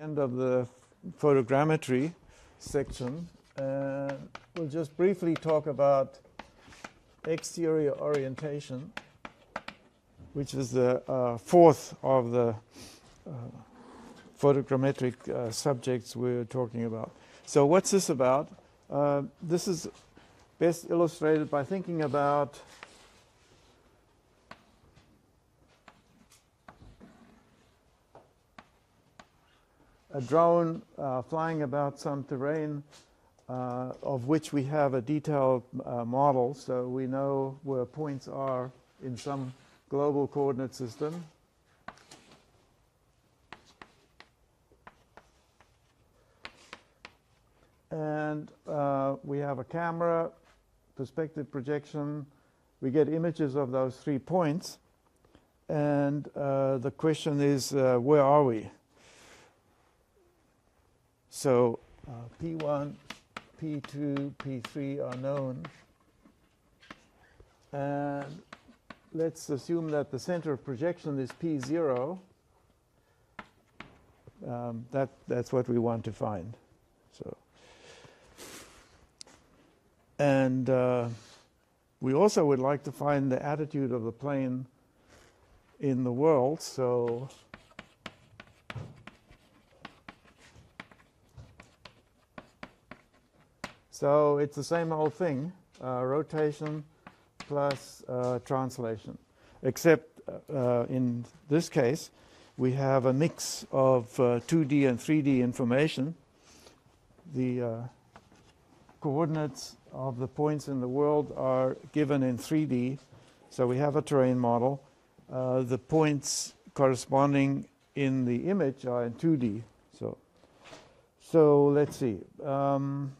end of the photogrammetry section. And we'll just briefly talk about exterior orientation, which is the uh, fourth of the uh, photogrammetric uh, subjects we're talking about. So, what's this about? Uh, this is best illustrated by thinking about a drone uh, flying about some terrain uh, of which we have a detailed uh, model, so we know where points are in some global coordinate system. And uh, we have a camera, perspective projection. We get images of those three points. And uh, the question is, uh, where are we? So uh, P1, P2, P3 are known. And let's assume that the center of projection is P0. Um, that, that's what we want to find. So, and uh, we also would like to find the attitude of the plane in the world. So So it's the same old thing, uh, rotation plus uh, translation. Except uh, in this case, we have a mix of 2D uh, and 3D information. The uh, coordinates of the points in the world are given in 3D, so we have a terrain model. Uh, the points corresponding in the image are in 2D. So, so let's see. Um,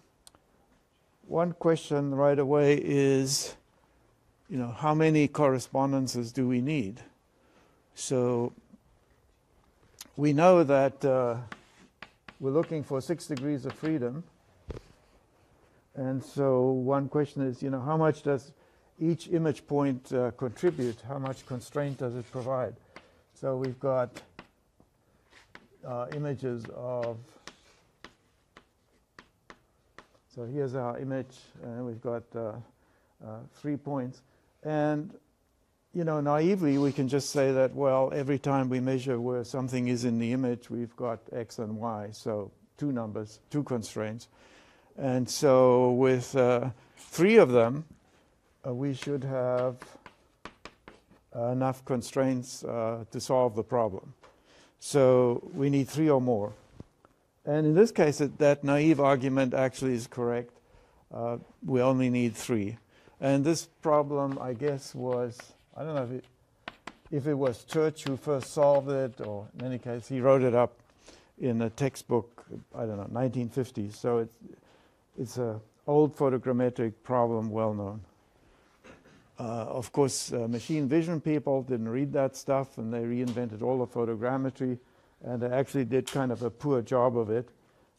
one question right away is, you know, how many correspondences do we need? So we know that uh, we're looking for six degrees of freedom. And so one question is, you know, how much does each image point uh, contribute? How much constraint does it provide? So we've got uh, images of so here's our image, and we've got uh, uh, three points. And, you know, naively, we can just say that, well, every time we measure where something is in the image, we've got x and y, so two numbers, two constraints. And so with uh, three of them, uh, we should have enough constraints uh, to solve the problem. So we need three or more. And in this case, it, that naive argument actually is correct. Uh, we only need three. And this problem, I guess, was I don't know if it, if it was Church who first solved it, or in any case, he wrote it up in a textbook, I don't know, 1950s. So it's, it's an old photogrammetric problem, well known. Uh, of course, uh, machine vision people didn't read that stuff, and they reinvented all the photogrammetry and actually did kind of a poor job of it.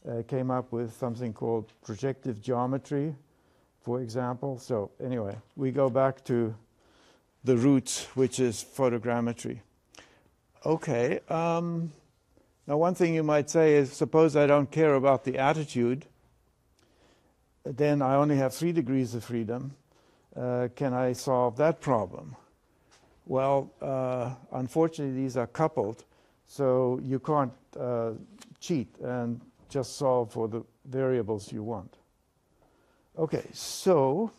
Uh, came up with something called projective geometry, for example. So anyway, we go back to the roots, which is photogrammetry. Okay. Um, now, one thing you might say is, suppose I don't care about the attitude, then I only have three degrees of freedom. Uh, can I solve that problem? Well, uh, unfortunately, these are coupled. So you can't uh, cheat and just solve for the variables you want. Okay, so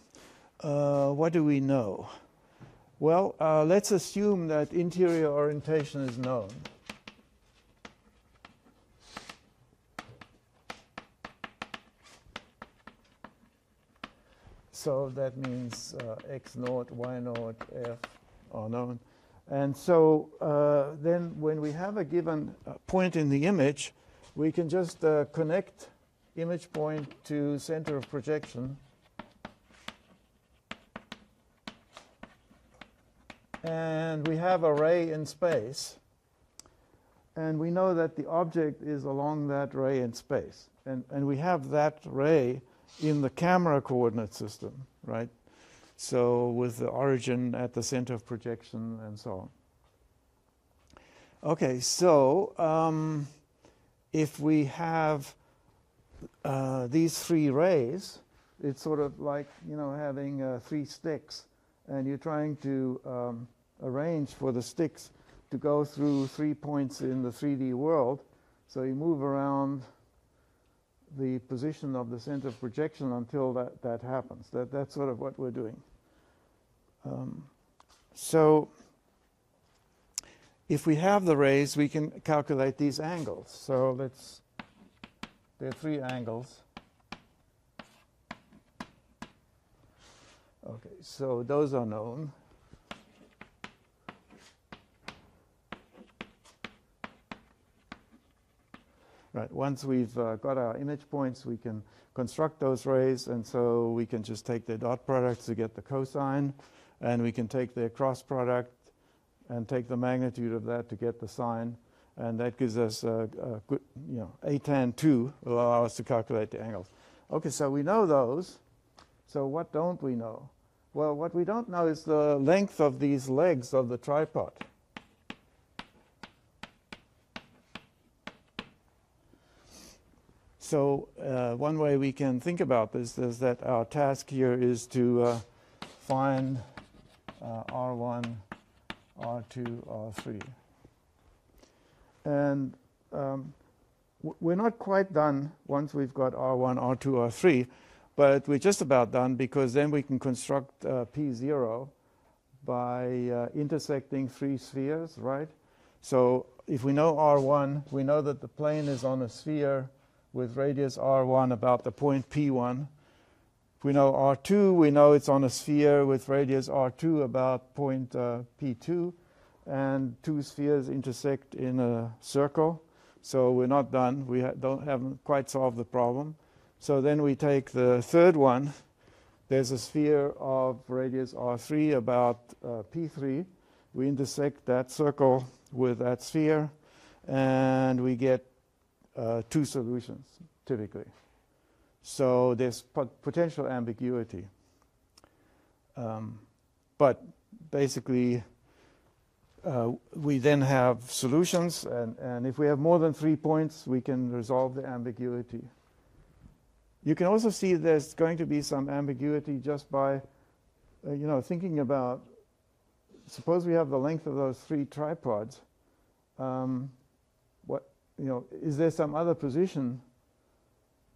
uh, what do we know? Well, uh, let's assume that interior orientation is known. So that means uh, x naught, y naught, f are known. And so uh, then when we have a given uh, point in the image, we can just uh, connect image point to center of projection. And we have a ray in space. And we know that the object is along that ray in space. And, and we have that ray in the camera coordinate system, right? So with the origin at the center of projection and so on. Okay, so um, if we have uh, these three rays, it's sort of like you know having uh, three sticks, and you're trying to um, arrange for the sticks to go through three points in the 3D world. So you move around the position of the center of projection until that, that happens. That, that's sort of what we're doing. Um, so if we have the rays, we can calculate these angles. So let's, there are three angles. Okay, so those are known. Right, once we've uh, got our image points, we can construct those rays, and so we can just take their dot products to get the cosine, and we can take their cross product and take the magnitude of that to get the sine, and that gives us a, a good, you know, a tan 2 will allow us to calculate the angles. Okay, so we know those. So what don't we know? Well, what we don't know is the length of these legs of the tripod. So uh, one way we can think about this is that our task here is to uh, find uh, R1, R2, R3. And um, we're not quite done once we've got R1, R2, R3, but we're just about done because then we can construct uh, P0 by uh, intersecting three spheres, right? So if we know R1, we know that the plane is on a sphere with radius r1 about the point p1. If we know r2, we know it's on a sphere with radius r2 about point uh, p2, and two spheres intersect in a circle. So we're not done. We ha don't haven't quite solved the problem. So then we take the third one. There's a sphere of radius r3 about uh, p3. We intersect that circle with that sphere, and we get uh, two solutions typically. So there's potential ambiguity. Um, but basically, uh, we then have solutions, and, and if we have more than three points, we can resolve the ambiguity. You can also see there's going to be some ambiguity just by, uh, you know, thinking about, suppose we have the length of those three tripods. Um, you know, is there some other position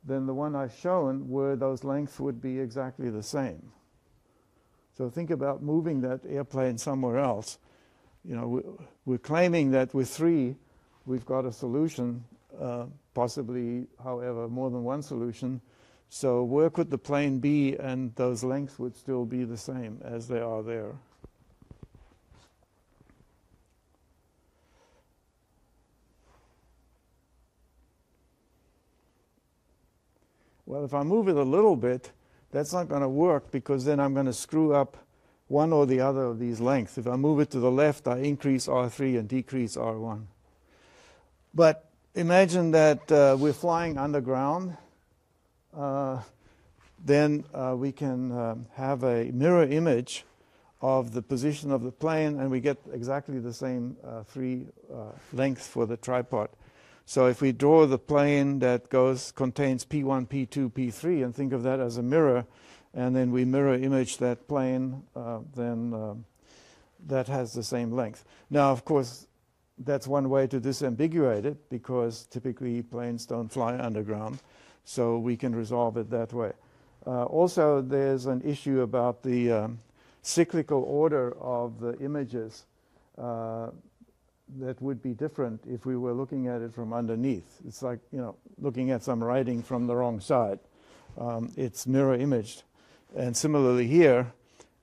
than the one I've shown where those lengths would be exactly the same? So think about moving that airplane somewhere else. You know, we're claiming that with three, we've got a solution, uh, possibly, however, more than one solution. So where could the plane be and those lengths would still be the same as they are there? Well, if I move it a little bit, that's not going to work because then I'm going to screw up one or the other of these lengths. If I move it to the left, I increase R3 and decrease R1. But imagine that uh, we're flying underground. Uh, then uh, we can um, have a mirror image of the position of the plane, and we get exactly the same uh, three uh, lengths for the tripod. So if we draw the plane that goes contains P1, P2, P3, and think of that as a mirror, and then we mirror image that plane, uh, then uh, that has the same length. Now, of course, that's one way to disambiguate it because typically planes don't fly underground, so we can resolve it that way. Uh, also, there's an issue about the um, cyclical order of the images. Uh, that would be different if we were looking at it from underneath. It's like, you know, looking at some writing from the wrong side. Um, it's mirror imaged. And similarly here,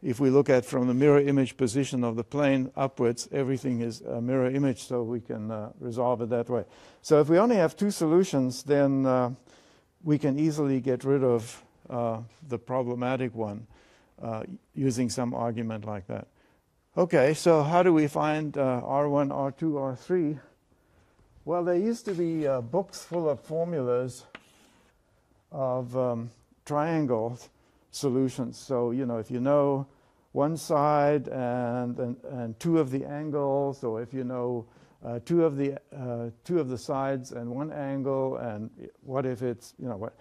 if we look at from the mirror image position of the plane upwards, everything is a mirror image, so we can uh, resolve it that way. So if we only have two solutions, then uh, we can easily get rid of uh, the problematic one uh, using some argument like that. Okay, so how do we find uh, R1, R2, R3? Well, there used to be uh, books full of formulas of um, triangle solutions. So, you know, if you know one side and, and, and two of the angles, or if you know uh, two of the uh, two of the sides and one angle, and what if it's you know what,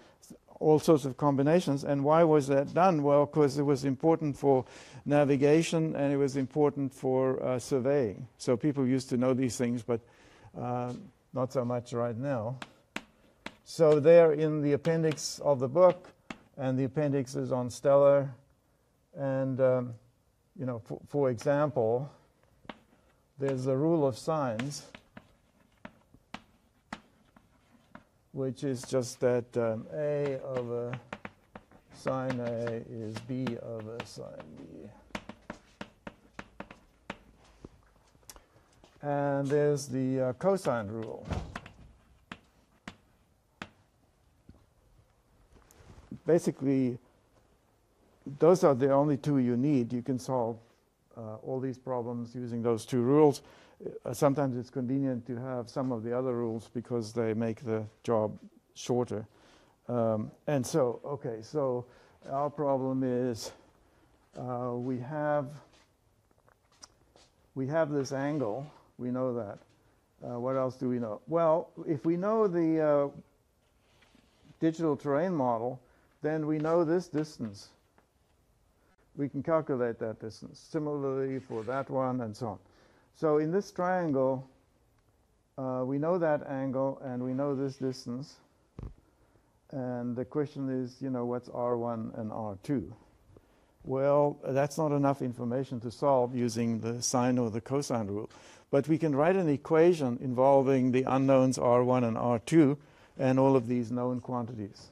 all sorts of combinations. And why was that done? Well, because it was important for navigation and it was important for uh, surveying. So people used to know these things, but uh, not so much right now. So they're in the appendix of the book, and the appendix is on stellar. And um, you know, for, for example, there's the rule of sines, which is just that um, A over sine A is B over sine B. And there's the uh, cosine rule. Basically, those are the only two you need. You can solve uh, all these problems using those two rules. Uh, sometimes it's convenient to have some of the other rules because they make the job shorter. Um, and so, okay, so our problem is uh, we have we have this angle. We know that. Uh, what else do we know? Well, if we know the uh, digital terrain model, then we know this distance we can calculate that distance. Similarly for that one and so on. So in this triangle, uh, we know that angle and we know this distance. And the question is, you know, what's R1 and R2? Well, that's not enough information to solve using the sine or the cosine rule. But we can write an equation involving the unknowns R1 and R2 and all of these known quantities.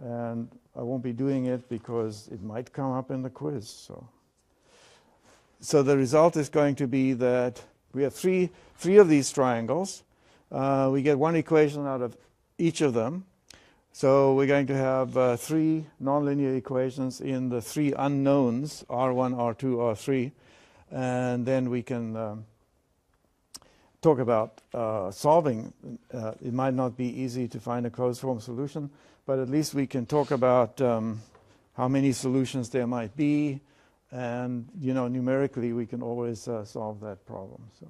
And I won't be doing it because it might come up in the quiz. So, so the result is going to be that we have three, three of these triangles. Uh, we get one equation out of each of them. So we're going to have uh, three nonlinear equations in the three unknowns, R1, R2, R3. And then we can um, talk about uh, solving. Uh, it might not be easy to find a closed form solution, but at least we can talk about um, how many solutions there might be, and you know numerically we can always uh, solve that problem. So,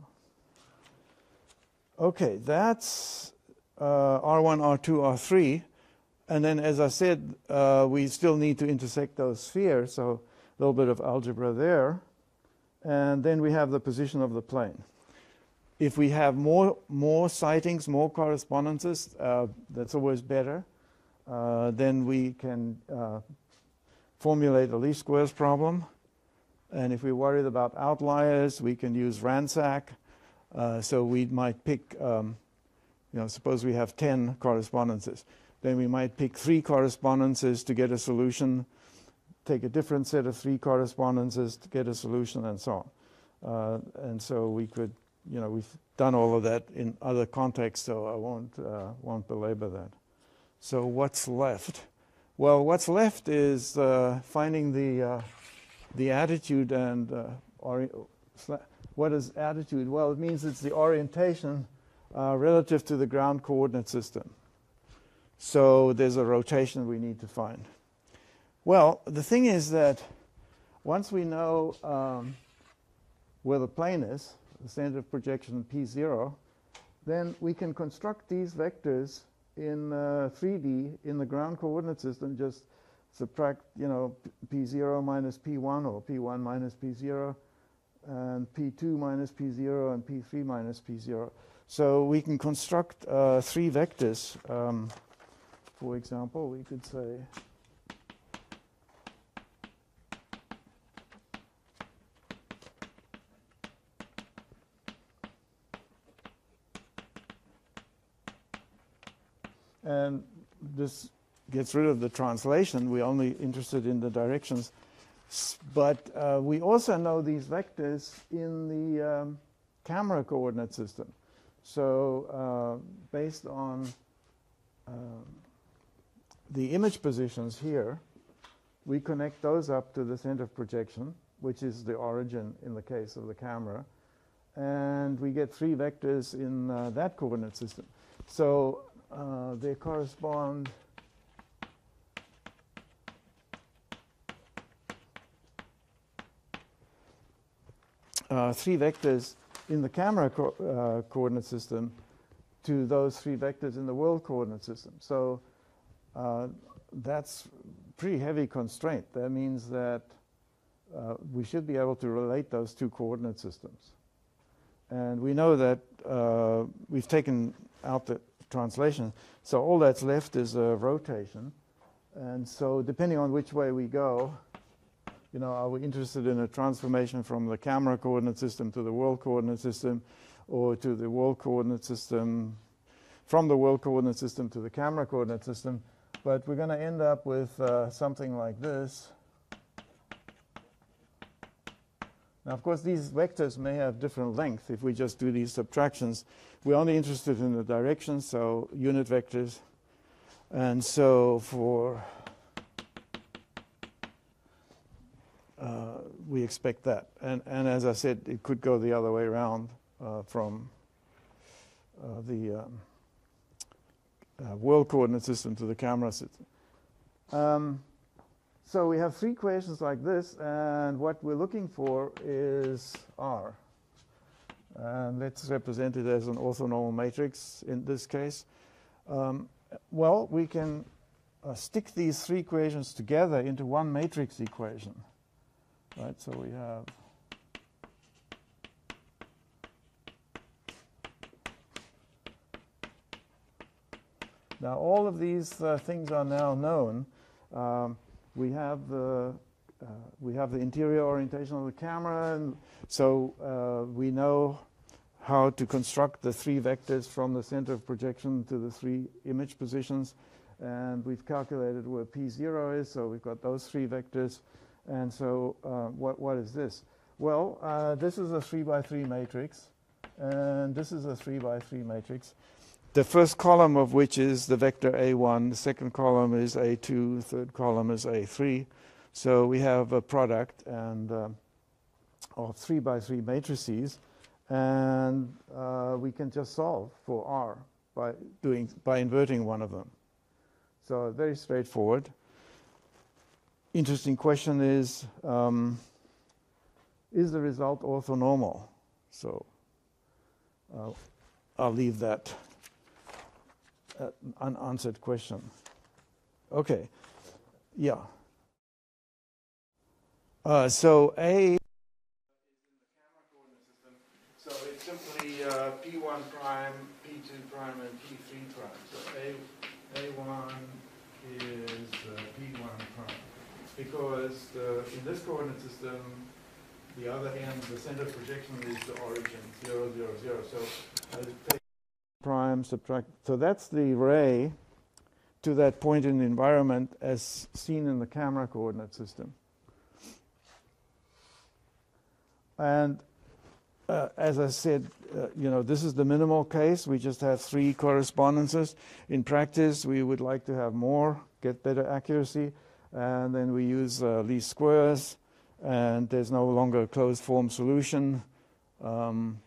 okay, that's uh, R1, R2, R3, and then as I said, uh, we still need to intersect those spheres, so a little bit of algebra there, and then we have the position of the plane. If we have more more sightings, more correspondences, uh, that's always better. Uh, then we can uh, formulate a least squares problem. And if we're worried about outliers, we can use RANSAC. Uh, so we might pick, um, you know, suppose we have 10 correspondences. Then we might pick three correspondences to get a solution, take a different set of three correspondences to get a solution, and so on. Uh, and so we could, you know, we've done all of that in other contexts, so I won't, uh, won't belabor that. So what's left? Well, what's left is uh, finding the uh, the attitude and uh, what is attitude? Well, it means it's the orientation uh, relative to the ground coordinate system. So there's a rotation we need to find. Well, the thing is that once we know um, where the plane is, the center of projection P0, then we can construct these vectors in uh, 3D in the ground coordinate system, just subtract, you know, P0 minus P1 or P1 minus P0 and P2 minus P0 and P3 minus P0. So we can construct uh, three vectors. Um, for example, we could say And this gets rid of the translation. We're only interested in the directions. But uh, we also know these vectors in the um, camera coordinate system. So uh, based on uh, the image positions here, we connect those up to the center of projection, which is the origin in the case of the camera. And we get three vectors in uh, that coordinate system. So uh, they correspond uh, three vectors in the camera co uh, coordinate system to those three vectors in the world coordinate system. So uh, that's pretty heavy constraint. That means that uh, we should be able to relate those two coordinate systems. And we know that uh, we've taken out the translation. So all that's left is a rotation. And so depending on which way we go, you know, are we interested in a transformation from the camera coordinate system to the world coordinate system or to the world coordinate system from the world coordinate system to the camera coordinate system? But we're going to end up with uh, something like this. Now, of course, these vectors may have different length if we just do these subtractions. We're only interested in the direction, so unit vectors. And so for we expect that. And, as I said, it could go the other way around uh, from uh, the um, uh, world coordinate system to the camera system. Um, so we have three equations like this, and what we're looking for is R. And let's represent it as an orthonormal matrix in this case. Um, well, we can uh, stick these three equations together into one matrix equation. Right, so we have Now all of these uh, things are now known. Um, we have the uh, we have the interior orientation of the camera, and so uh, we know how to construct the three vectors from the center of projection to the three image positions. And we've calculated where P0 is, so we've got those three vectors. And so uh, what, what is this? Well, uh, this is a 3 by 3 matrix, and this is a 3 by 3 matrix. The first column of which is the vector A1, the second column is A2, the third column is A3. So we have a product and uh, of 3 by 3 matrices, and uh, we can just solve for R by, doing, by inverting one of them. So very straightforward. Interesting question is, um, is the result orthonormal? So uh, I'll leave that uh, unanswered question. Okay, yeah. Uh, so A so it's simply uh, P1 prime, P2 prime, and P3 prime. So A, A1 is P1 prime. Because the, in this coordinate system, the other end, the center of projection is the origin, 0, 0, 0. So I take prime, subtract. So that's the ray to that point in the environment as seen in the camera coordinate system. And uh, as I said, uh, you know, this is the minimal case. We just have three correspondences. In practice, we would like to have more, get better accuracy, and then we use uh, least squares, and there's no longer a closed form solution. Um,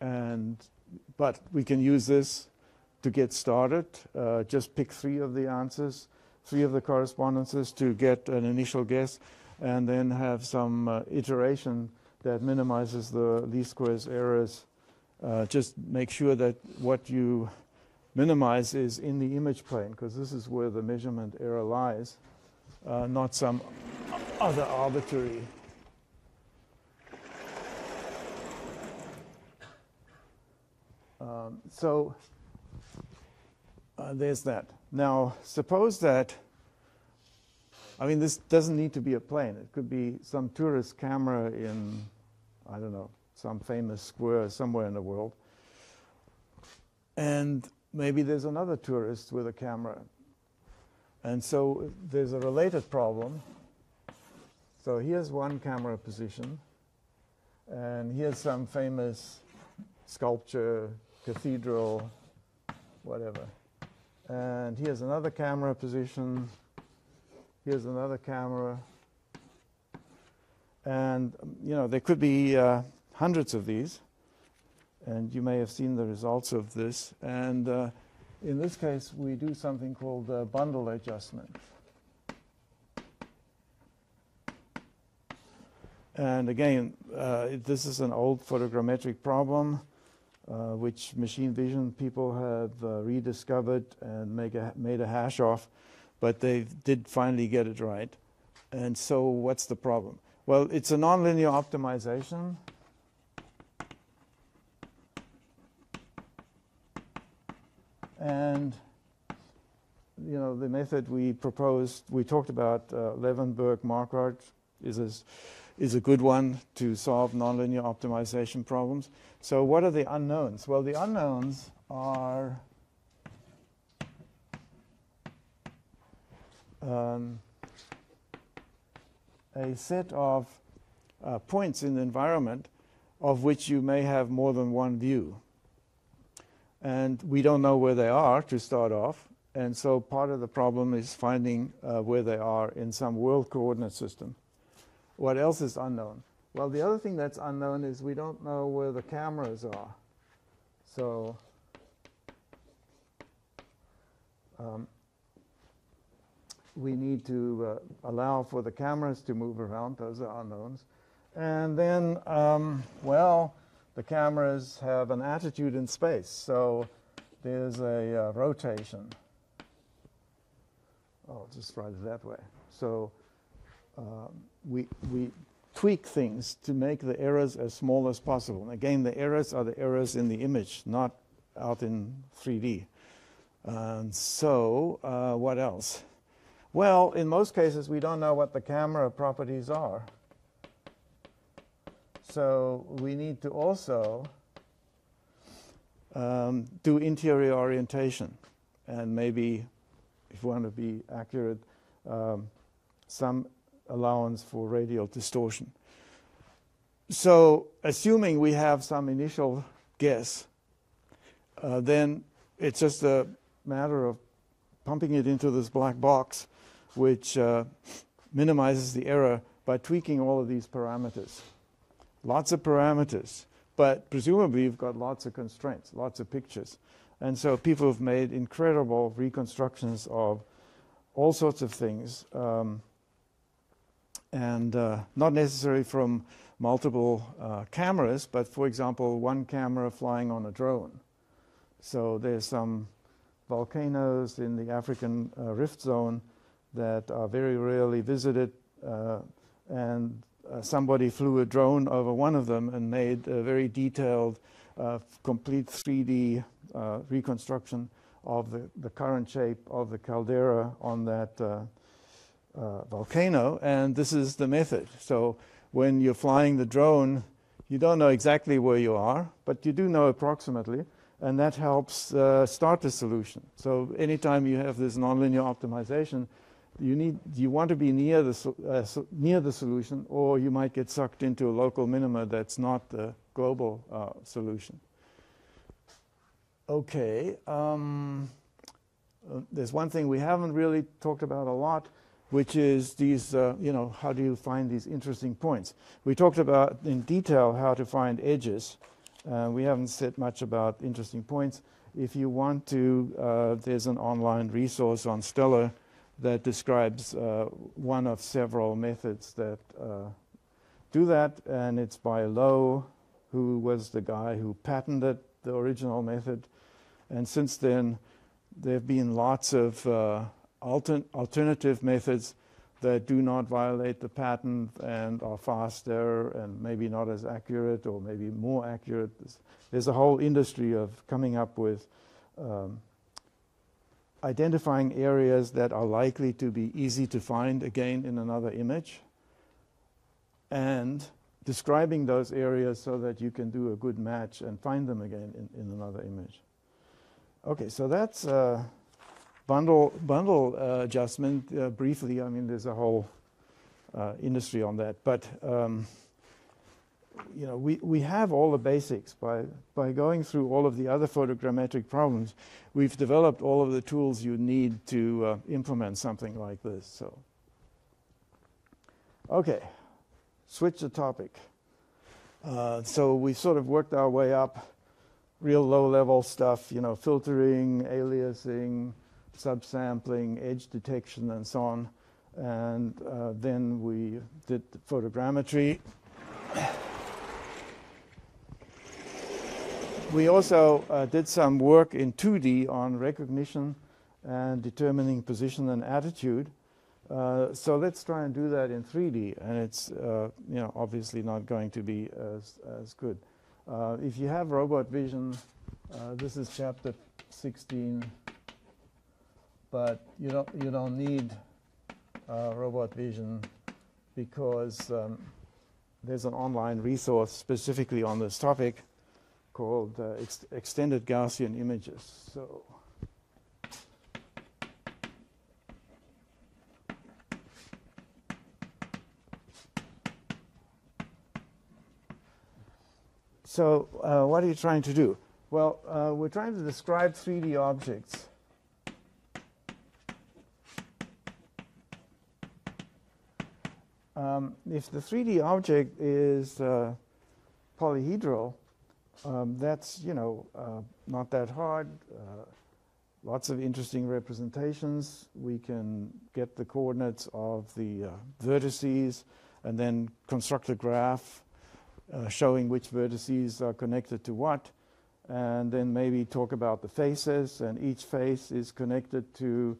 and but we can use this to get started. Uh, just pick three of the answers, three of the correspondences to get an initial guess, and then have some uh, iteration that minimizes the least squares errors. Uh, just make sure that what you minimize is in the image plane, because this is where the measurement error lies, uh, not some other arbitrary Um, so uh, there's that. Now, suppose that, I mean, this doesn't need to be a plane. It could be some tourist camera in, I don't know, some famous square somewhere in the world. And maybe there's another tourist with a camera. And so there's a related problem. So here's one camera position, and here's some famous sculpture cathedral, whatever. And here's another camera position. Here's another camera. And, you know, there could be uh, hundreds of these. And you may have seen the results of this. And uh, in this case, we do something called uh, bundle adjustment. And again, uh, this is an old photogrammetric problem, uh, which machine vision people have uh, rediscovered and make a, made a hash of, but they did finally get it right. And so, what's the problem? Well, it's a nonlinear optimization. And you know the method we proposed, we talked about uh, Levenberg Marquardt is a, is a good one to solve nonlinear optimization problems. So what are the unknowns? Well, the unknowns are um, a set of uh, points in the environment of which you may have more than one view. And we don't know where they are to start off. And so part of the problem is finding uh, where they are in some world coordinate system. What else is unknown? Well, the other thing that's unknown is we don't know where the cameras are. So um, we need to uh, allow for the cameras to move around. Those are unknowns. And then, um, well, the cameras have an attitude in space. So there's a uh, rotation. I'll just write it that way. So um, we, we tweak things to make the errors as small as possible. And again, the errors are the errors in the image, not out in 3D. And so, uh, what else? Well, in most cases, we don't know what the camera properties are. So we need to also um, do interior orientation and maybe, if you want to be accurate, um, some allowance for radial distortion. So assuming we have some initial guess, uh, then it's just a matter of pumping it into this black box which uh, minimizes the error by tweaking all of these parameters. Lots of parameters, but presumably you've got lots of constraints, lots of pictures. And so people have made incredible reconstructions of all sorts of things, um, and uh, not necessarily from multiple uh, cameras, but for example, one camera flying on a drone. So there's some volcanoes in the African uh, rift zone that are very rarely visited. Uh, and uh, somebody flew a drone over one of them and made a very detailed, uh, complete 3D reconstruction of the, the current shape of the caldera on that volcano. And this is the method. So when you're flying the drone, you don't know exactly where you are, but you do know approximately, and that helps uh, start the solution. So anytime you have this nonlinear optimization, you need you want to be near the uh, so near the solution, or you might get sucked into a local minima that's not the global uh, solution. Okay, um, uh, there's one thing we haven't really talked about a lot, which is these. Uh, you know, how do you find these interesting points? We talked about in detail how to find edges. Uh, we haven't said much about interesting points. If you want to, uh, there's an online resource on Stellar that describes uh, one of several methods that uh, do that, and it's by Lowe, who was the guy who patented the original method. And since then, there have been lots of uh, alter alternative methods that do not violate the patent and are faster and maybe not as accurate or maybe more accurate. There's, there's a whole industry of coming up with um, identifying areas that are likely to be easy to find again in another image, and describing those areas so that you can do a good match and find them again in, in another image. Okay, so that's uh, bundle bundle uh, adjustment. Uh, briefly, I mean, there's a whole uh, industry on that, but um, you know, we, we have all the basics. By, by going through all of the other photogrammetric problems, we've developed all of the tools you need to uh, implement something like this. So, okay, switch the topic. Uh, so we sort of worked our way up, real low-level stuff, you know, filtering, aliasing, subsampling, edge detection, and so on. And uh, then we did photogrammetry we also uh, did some work in 2D on recognition and determining position and attitude. Uh, so let's try and do that in 3D, and it's uh, you know obviously not going to be as as good. Uh, if you have robot vision, uh, this is chapter 16, but you don't you don't need uh, robot vision because um, there's an online resource specifically on this topic called uh, ex extended Gaussian images. So. So uh, what are you trying to do? Well, uh, we're trying to describe 3D objects. Um, if the 3D object is uh, polyhedral, um, that's you know uh, not that hard. Uh, lots of interesting representations. We can get the coordinates of the uh, vertices and then construct a graph uh, showing which vertices are connected to what, and then maybe talk about the faces, and each face is connected to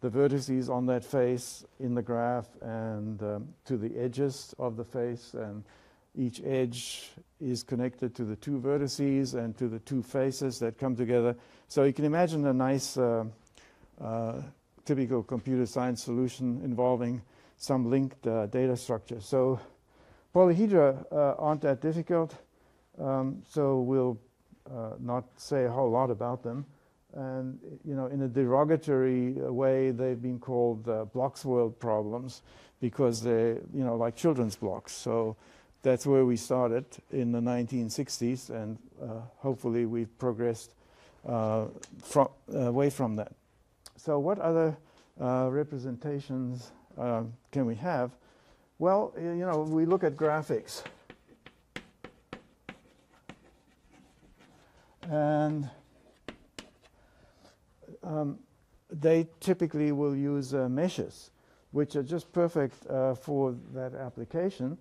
the vertices on that face in the graph and um, to the edges of the face, and each edge is connected to the two vertices and to the two faces that come together. So you can imagine a nice uh, uh, typical computer science solution involving some linked uh, data structure. So Polyhedra uh, aren't that difficult, um, so we'll uh, not say a whole lot about them. And you know, in a derogatory way, they've been called uh, blocks world problems because they're you know like children's blocks. So that's where we started in the 1960s, and uh, hopefully we've progressed uh, from away from that. So, what other uh, representations can we have? Well, you know, we look at graphics. And um, they typically will use uh, meshes, which are just perfect uh, for that application.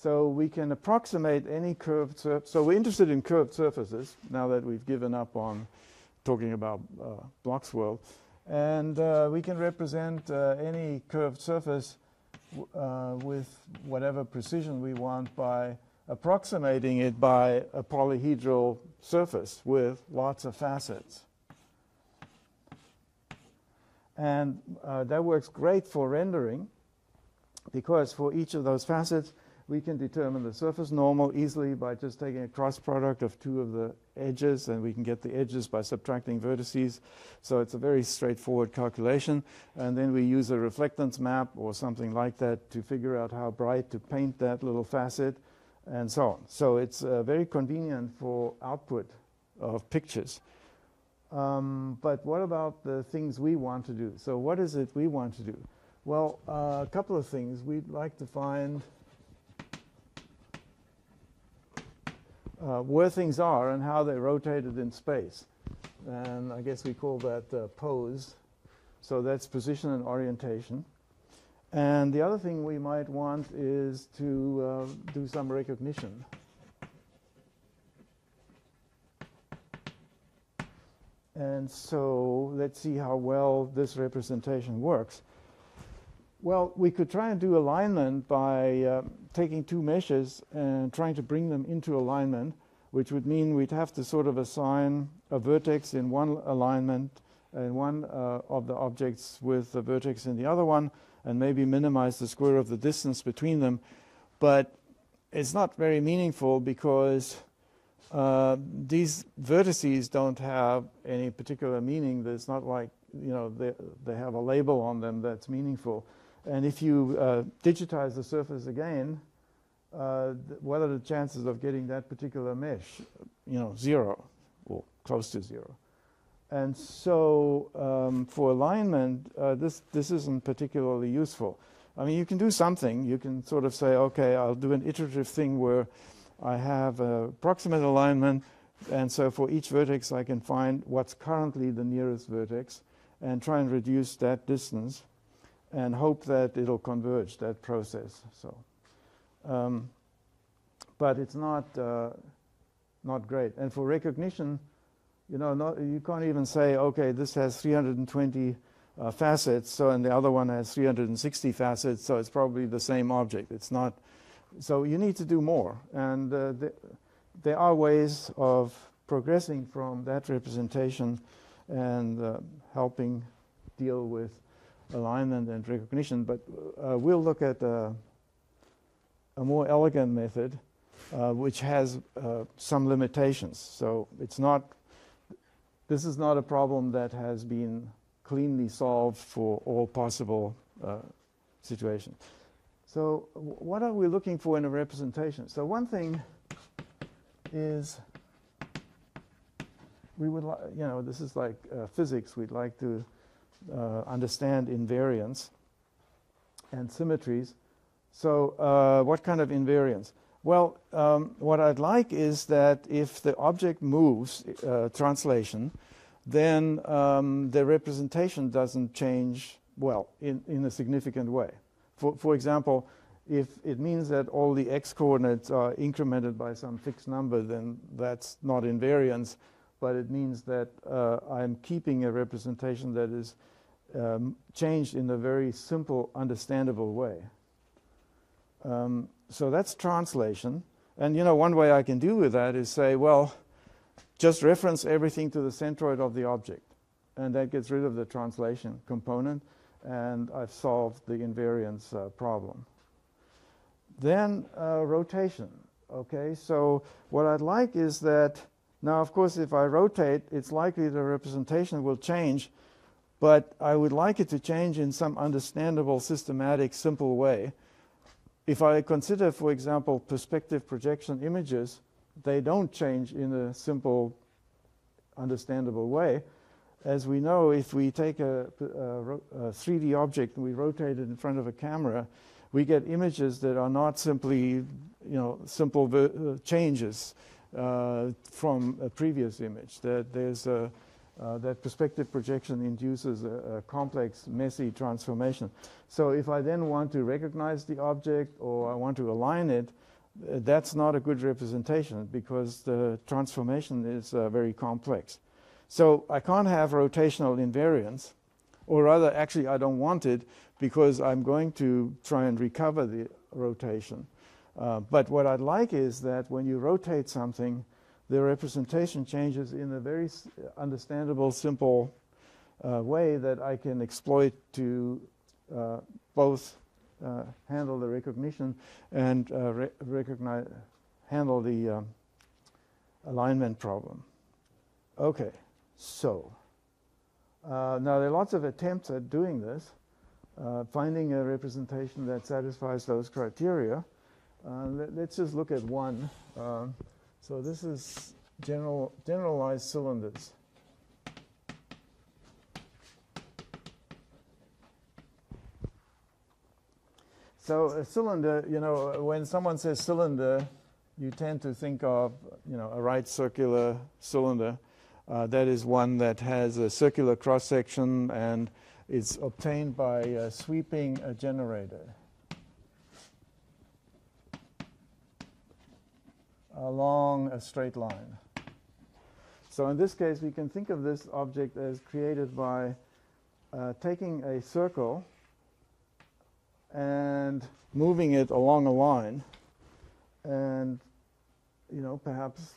So we can approximate any curved surface. So we're interested in curved surfaces now that we've given up on talking about uh, blocks world. And uh, we can represent uh, any curved surface uh, with whatever precision we want by approximating it by a polyhedral surface with lots of facets. And uh, that works great for rendering because for each of those facets, we can determine the surface normal easily by just taking a cross product of two of the edges, and we can get the edges by subtracting vertices. So it's a very straightforward calculation. And then we use a reflectance map or something like that to figure out how bright to paint that little facet, and so on. So it's uh, very convenient for output of pictures. Um, but what about the things we want to do? So what is it we want to do? Well, uh, a couple of things. We'd like to find uh, where things are and how they're rotated in space. And I guess we call that uh, pose. So that's position and orientation. And the other thing we might want is to uh, do some recognition. And so let's see how well this representation works. Well, we could try and do alignment by uh, taking two meshes and trying to bring them into alignment, which would mean we'd have to sort of assign a vertex in one alignment and one uh, of the objects with the vertex in the other one, and maybe minimize the square of the distance between them. But it's not very meaningful because uh, these vertices don't have any particular meaning. It's not like you know they, they have a label on them that's meaningful. And if you uh, digitize the surface again, uh, what are the chances of getting that particular mesh? You know, zero or close to zero. And so um, for alignment, uh, this, this isn't particularly useful. I mean, you can do something. You can sort of say, okay, I'll do an iterative thing where I have a proximate alignment, and so for each vertex I can find what's currently the nearest vertex and try and reduce that distance and hope that it'll converge that process. So, um, but it's not uh, not great. And for recognition, you know, not, you can't even say, okay, this has 320 uh, facets, so and the other one has 360 facets, so it's probably the same object. It's not. So you need to do more, and uh, the, there are ways of progressing from that representation and uh, helping deal with alignment and recognition. But uh, we'll look at uh, a more elegant method, uh, which has some limitations. So it's not. This is not a problem that has been cleanly solved for all possible uh, situations. So what are we looking for in a representation? So one thing is we would like, you know, this is like uh, physics. We'd like to uh, understand invariance and symmetries. So uh, what kind of invariance? Well, um, what I'd like is that if the object moves, uh, translation, then um, the representation doesn't change well in, in a significant way. For, for example, if it means that all the x coordinates are incremented by some fixed number, then that's not invariance, but it means that uh, I'm keeping a representation that is um, changed in a very simple, understandable way. Um, so that's translation. And you know, one way I can deal with that is say, well, just reference everything to the centroid of the object. And that gets rid of the translation component, and I've solved the invariance uh, problem. Then uh, rotation. Okay, so what I'd like is that now, of course, if I rotate, it's likely the representation will change, but I would like it to change in some understandable, systematic, simple way. If I consider, for example, perspective projection images, they don't change in a simple, understandable way. As we know, if we take a, a, a 3D object and we rotate it in front of a camera, we get images that are not simply, you know, simple uh, changes from a previous image. That there's a uh, that perspective projection induces a, a, complex, messy transformation. So if I then want to recognize the object or I want to align it, that's not a good representation because the transformation is uh, very complex. So I can't have rotational invariance, or rather, actually, I don't want it because I'm going to try and recover the rotation. Uh, but what I'd like is that when you rotate something, the representation changes in a very understandable, simple uh, way that I can exploit to uh, both uh, handle the recognition and uh, re recognize, handle the um, alignment problem. Okay, so now there are lots of attempts at doing this, finding a representation that satisfies those criteria. Uh, let, us just look at one. Um, so this is general, generalized cylinders. So a cylinder, you know, when someone says cylinder, you tend to think of, you know, a right circular cylinder. Uh, that is one that has a circular cross section and it's obtained by uh, sweeping a generator along a straight line. So in this case, we can think of this object as created by uh, taking a circle and moving it along a line and you know perhaps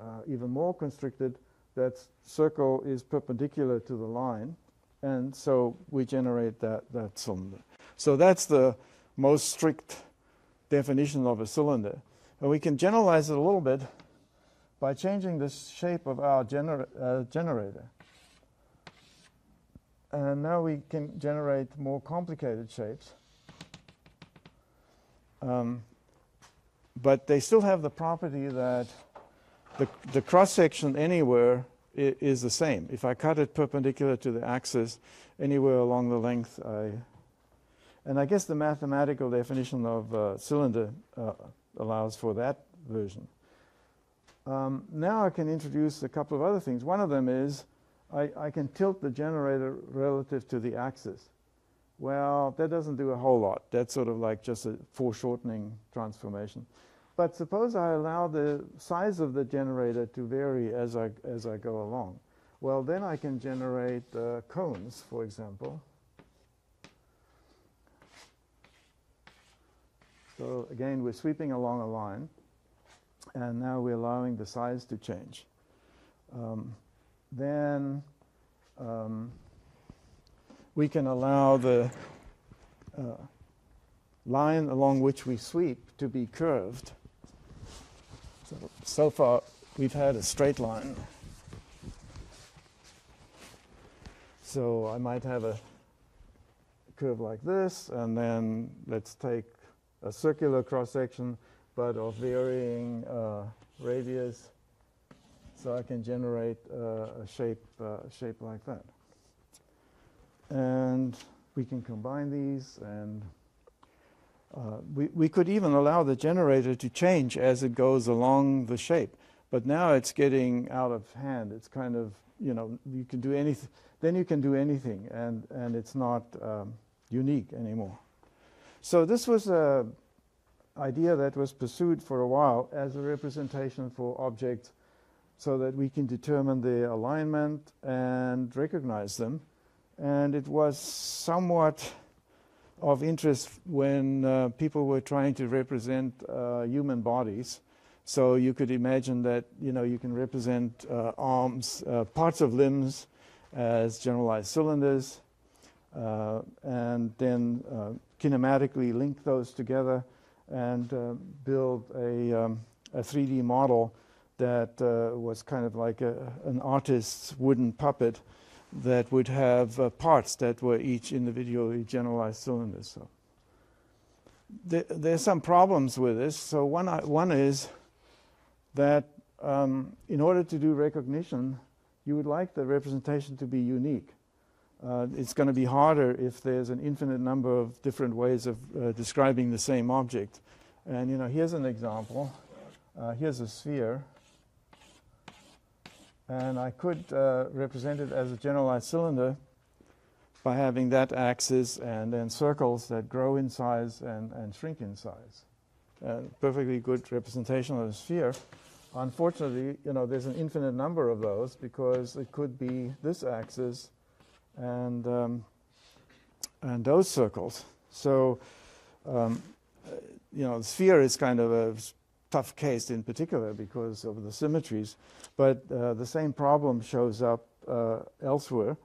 uh, even more constricted that circle is perpendicular to the line and so we generate that, that cylinder. So that's the most strict definition of a cylinder. And we can generalize it a little bit by changing the shape of our gener uh, generator. And now we can generate more complicated shapes. Um, but they still have the property that the, the cross section anywhere is the same. If I cut it perpendicular to the axis anywhere along the length, I and I guess the mathematical definition of uh, cylinder uh, allows for that version. Um, now I can introduce a couple of other things. One of them is I, I can tilt the generator relative to the axis. Well, that doesn't do a whole lot. That's sort of like just a foreshortening transformation. But suppose I allow the size of the generator to vary as I, as I go along. Well, then I can generate uh, cones, for example. So again, we're sweeping along a line, and now we're allowing the size to change. Um, then um, we can allow the uh, line along which we sweep to be curved. So, so far, we've had a straight line. So I might have a curve like this, and then let's take a circular cross section, but of varying uh, radius. So I can generate uh, a shape, uh, shape like that. And we can combine these and uh, we, we could even allow the generator to change as it goes along the shape. But now it's getting out of hand. It's kind of, you know, you can do anything, then you can do anything, and, and it's not um, unique anymore. So this was an idea that was pursued for a while as a representation for objects so that we can determine their alignment and recognize them. And it was somewhat of interest when uh, people were trying to represent uh, human bodies. So you could imagine that you know you can represent uh, arms, uh, parts of limbs as generalized cylinders, uh, and then uh, kinematically link those together and build a, um, a 3D model that was kind of like a, an artist's wooden puppet that would have uh, parts that were each individually generalized cylinders. So there, there's some problems with this. So one, uh, one is that um, in order to do recognition, you would like the representation to be unique. Uh, it's going to be harder if there's an infinite number of different ways of uh, describing the same object. And you know, here's an example. Uh, here's a sphere. And I could uh, represent it as a generalized cylinder by having that axis and then circles that grow in size and, and shrink in size. Uh, perfectly good representation of a sphere. Unfortunately, you know, there's an infinite number of those because it could be this axis and um, and those circles. So, um, you know, the sphere is kind of a tough case in particular because of the symmetries, but uh, the same problem shows up uh, elsewhere.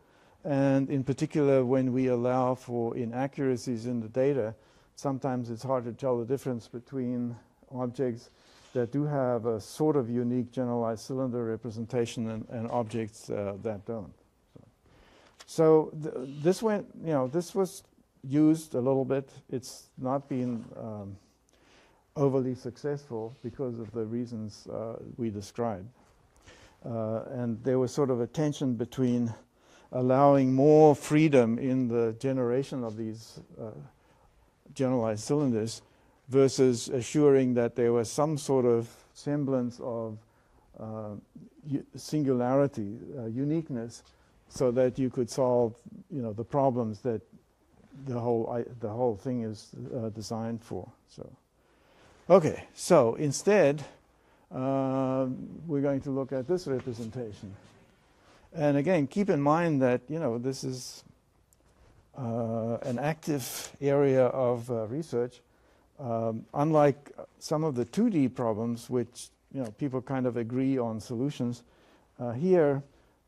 And in particular, when we allow for inaccuracies in the data, sometimes it's hard to tell the difference between objects that do have a sort of unique generalized cylinder representation and, and objects uh, that don't. So, th this went, you know, this was used a little bit. It's not been um, overly successful because of the reasons uh, we described. Uh, and there was sort of a tension between allowing more freedom in the generation of these uh, generalized cylinders versus assuring that there was some sort of semblance of uh, singularity, uh, uniqueness, so that you could solve, you know, the problems that the whole the whole thing is uh, designed for. So. Okay, so instead, uh, we're going to look at this representation. And again, keep in mind that, you know, this is uh, an active area of uh, research. Um, unlike some of the 2D problems, which, you know, people kind of agree on solutions, uh, here,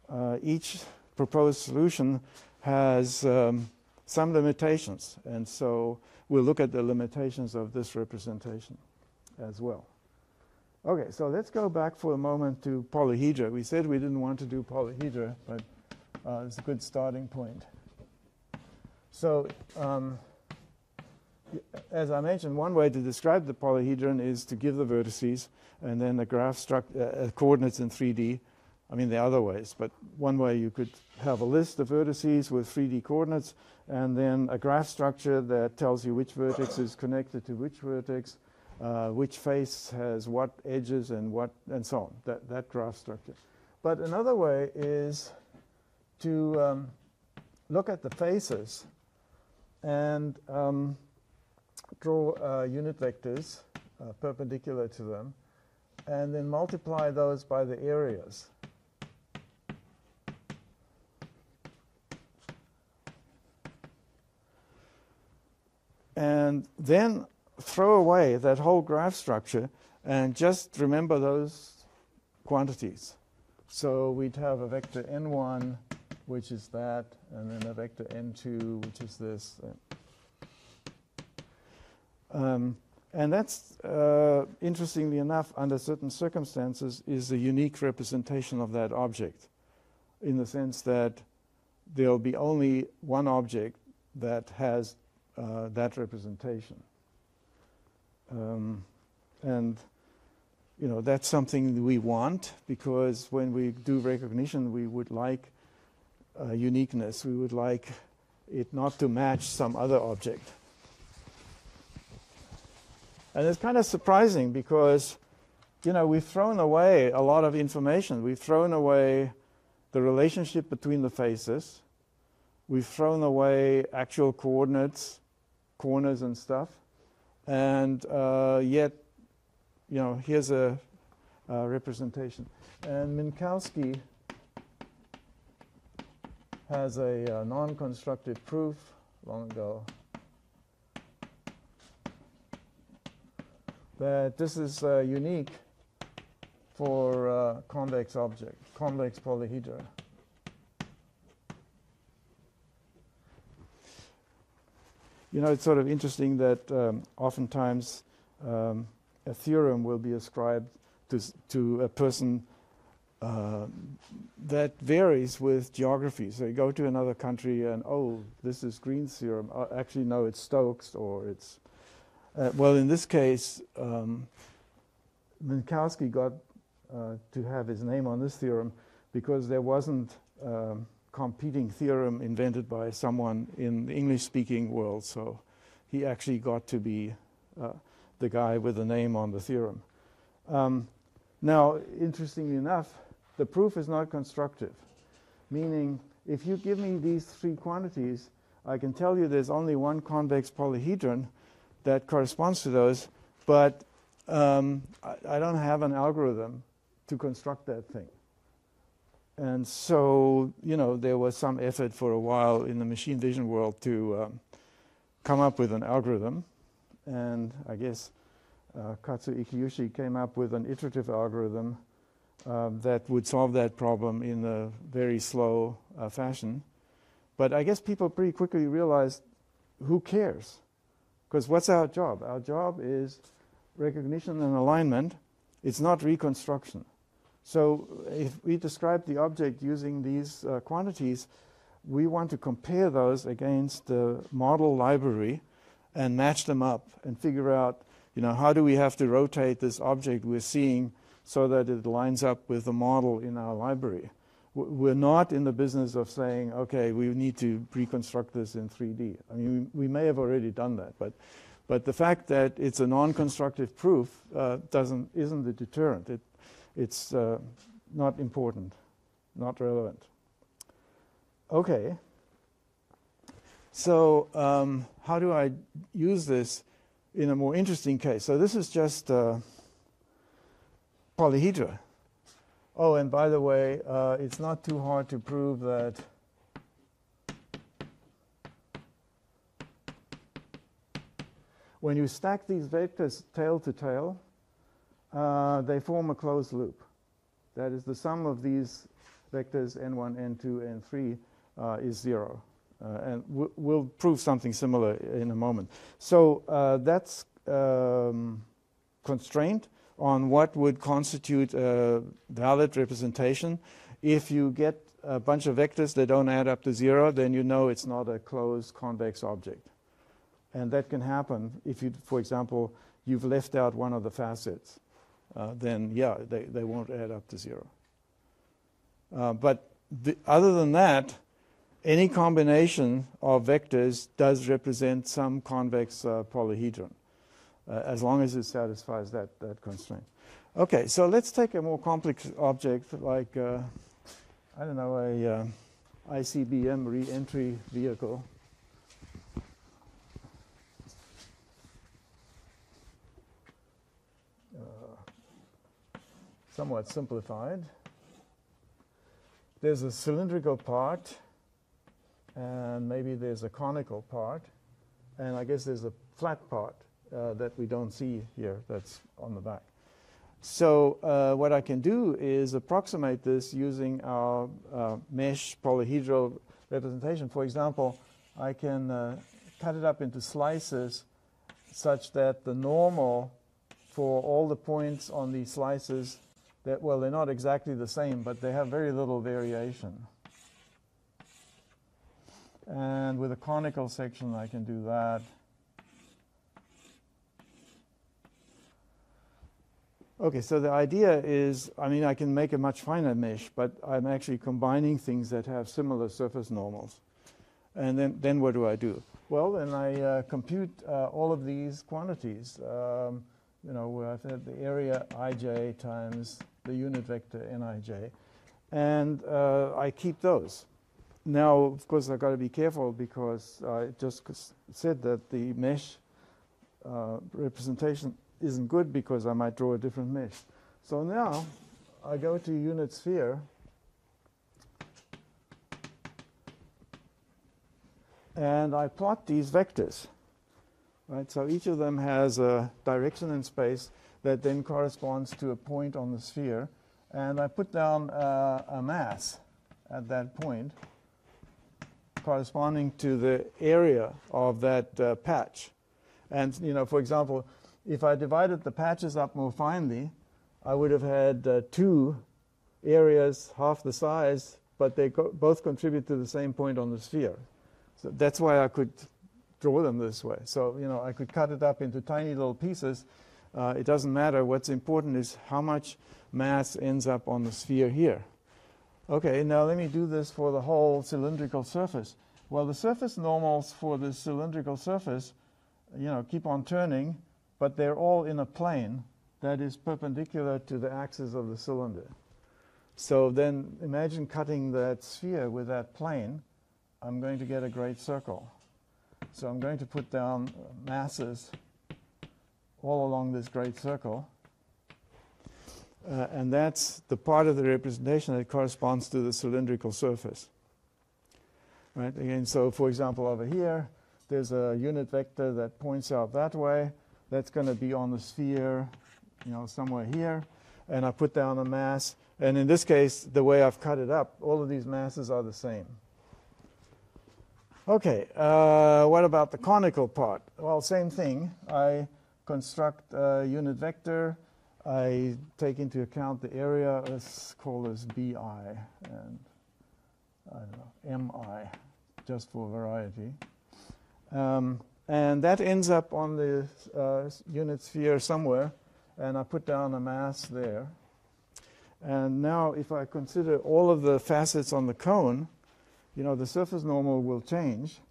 uh, each proposed solution has um, some limitations. And so we'll look at the limitations of this representation as well. Okay, so let's go back for a moment to polyhedra. We said we didn't want to do polyhedra, but uh, it's a good starting point. So, um, as I mentioned, one way to describe the polyhedron is to give the vertices and then a graph struct- uh, uh coordinates in 3D. I mean, there are other ways, but one way you could have a list of vertices with 3D coordinates and then a graph structure that tells you which vertex is connected to which vertex uh, which face has what edges and what and so on, that, that graph structure. But another way is to um, look at the faces and um, draw uh, unit vectors uh, perpendicular to them, and then multiply those by the areas. And then throw away that whole graph structure and just remember those quantities. So we'd have a vector n1, which is that, and then a vector n2, which is this. Um, and that's, uh, interestingly enough, under certain circumstances, is a unique representation of that object in the sense that there'll be only one object that has uh, that representation. Um, and you know that's something we want because when we do recognition, we would like uh, uniqueness. We would like it not to match some other object. And it's kind of surprising because, you know, we've thrown away a lot of information. We've thrown away the relationship between the faces. We've thrown away actual coordinates, corners and stuff. And uh, yet, you know, here's a, a representation. And Minkowski has a uh, non-constructive proof long ago that this is uh, unique for uh, convex object, convex polyhedra. You know, it's sort of interesting that um, oftentimes um, a theorem will be ascribed to, to a person uh, that varies with geography. So you go to another country and, oh, this is Green's theorem. Uh, actually, no, it's Stokes or it's uh, well, in this case, um, Minkowski got uh, to have his name on this theorem because there wasn't um, competing theorem invented by someone in the English-speaking world. So he actually got to be uh, the guy with the name on the theorem. Um, now, interestingly enough, the proof is not constructive, meaning if you give me these three quantities, I can tell you there's only one convex polyhedron, that corresponds to those, but um, I, I, don't have an algorithm to construct that thing. And so, you know, there was some effort for a while in the machine vision world to um, come up with an algorithm. And I guess uh, Katsushi Ikeuchi came up with an iterative algorithm um, that would solve that problem in a very slow uh, fashion. But I guess people pretty quickly realized who cares? Because what's our job? Our job is recognition and alignment. It's not reconstruction. So if we describe the object using these uh, quantities, we want to compare those against the model library and match them up and figure out, you know, how do we have to rotate this object we're seeing so that it lines up with the model in our library. We're not in the business of saying, okay, we need to reconstruct this in 3D. I mean, we, may have already done that, but, but the fact that it's a non-constructive proof uh, doesn't, isn't the deterrent. It, it's uh, not important, not relevant. Okay. So um, how do I use this in a more interesting case? So this is just uh, polyhedra. Oh, and by the way, uh, it's not too hard to prove that when you stack these vectors tail to tail, uh, they form a closed loop. That is, the sum of these vectors n1, n2, n3 uh, is zero. Uh, and we'll prove something similar in a moment. So uh, that's um, constraint on what would constitute a valid representation. If you get a bunch of vectors that don't add up to zero, then you know it's not a closed convex object. And that can happen if you, for example, you've left out one of the facets. Uh, then yeah, they, they won't add up to zero. Uh, but the, other than that, any combination of vectors does represent some convex uh, polyhedron uh, as long as it satisfies that, that constraint. Okay, so let's take a more complex object like, uh, I don't know, a ICBM re-entry vehicle. Somewhat simplified. There's a cylindrical part, and maybe there's a conical part, and I guess there's a flat part uh, that we don't see here that's on the back. So uh, what I can do is approximate this using our uh, mesh polyhedral representation. For example, I can uh, cut it up into slices such that the normal for all the points on these slices that, well, they're not exactly the same, but they have very little variation. And with a conical section, I can do that. Okay, so the idea is, I mean, I can make a much finer mesh, but I'm actually combining things that have similar surface normals. And then, then what do I do? Well, then I uh, compute uh, all of these quantities. Um, you know, I've had the area ij times the unit vector nij, and uh, I keep those. Now, of course, I've got to be careful because I just said that the mesh uh, representation isn't good because I might draw a different mesh. So now I go to unit sphere and I plot these vectors. Right? So each of them has a direction in space that then corresponds to a point on the sphere. And I put down uh, a mass at that point corresponding to the area of that uh, patch. And, you know, for example, if I divided the patches up more finely, I would have had uh, two areas half the size, but they co both contribute to the same point on the sphere. So that's why I could draw them this way. So, you know, I could cut it up into tiny little pieces. Uh, it doesn't matter. What's important is how much mass ends up on the sphere here. Okay, now let me do this for the whole cylindrical surface. Well, the surface normals for the cylindrical surface, you know, keep on turning, but they're all in a plane that is perpendicular to the axis of the cylinder. So then imagine cutting that sphere with that plane. I'm going to get a great circle. So I'm going to put down masses all along this great circle. Uh, and that's the part of the representation that corresponds to the cylindrical surface. Right, again, so for example, over here, there's a unit vector that points out that way. That's going to be on the sphere, you know, somewhere here. And I put down a mass. And in this case, the way I've cut it up, all of these masses are the same. Okay, uh, what about the conical part? Well, same thing. I construct a unit vector I take into account the area, let's call this BI, and I don't know, MI, just for variety. Um, and that ends up on the uh, unit sphere somewhere, and I put down a mass there. And now if I consider all of the facets on the cone, you know, the surface normal will change,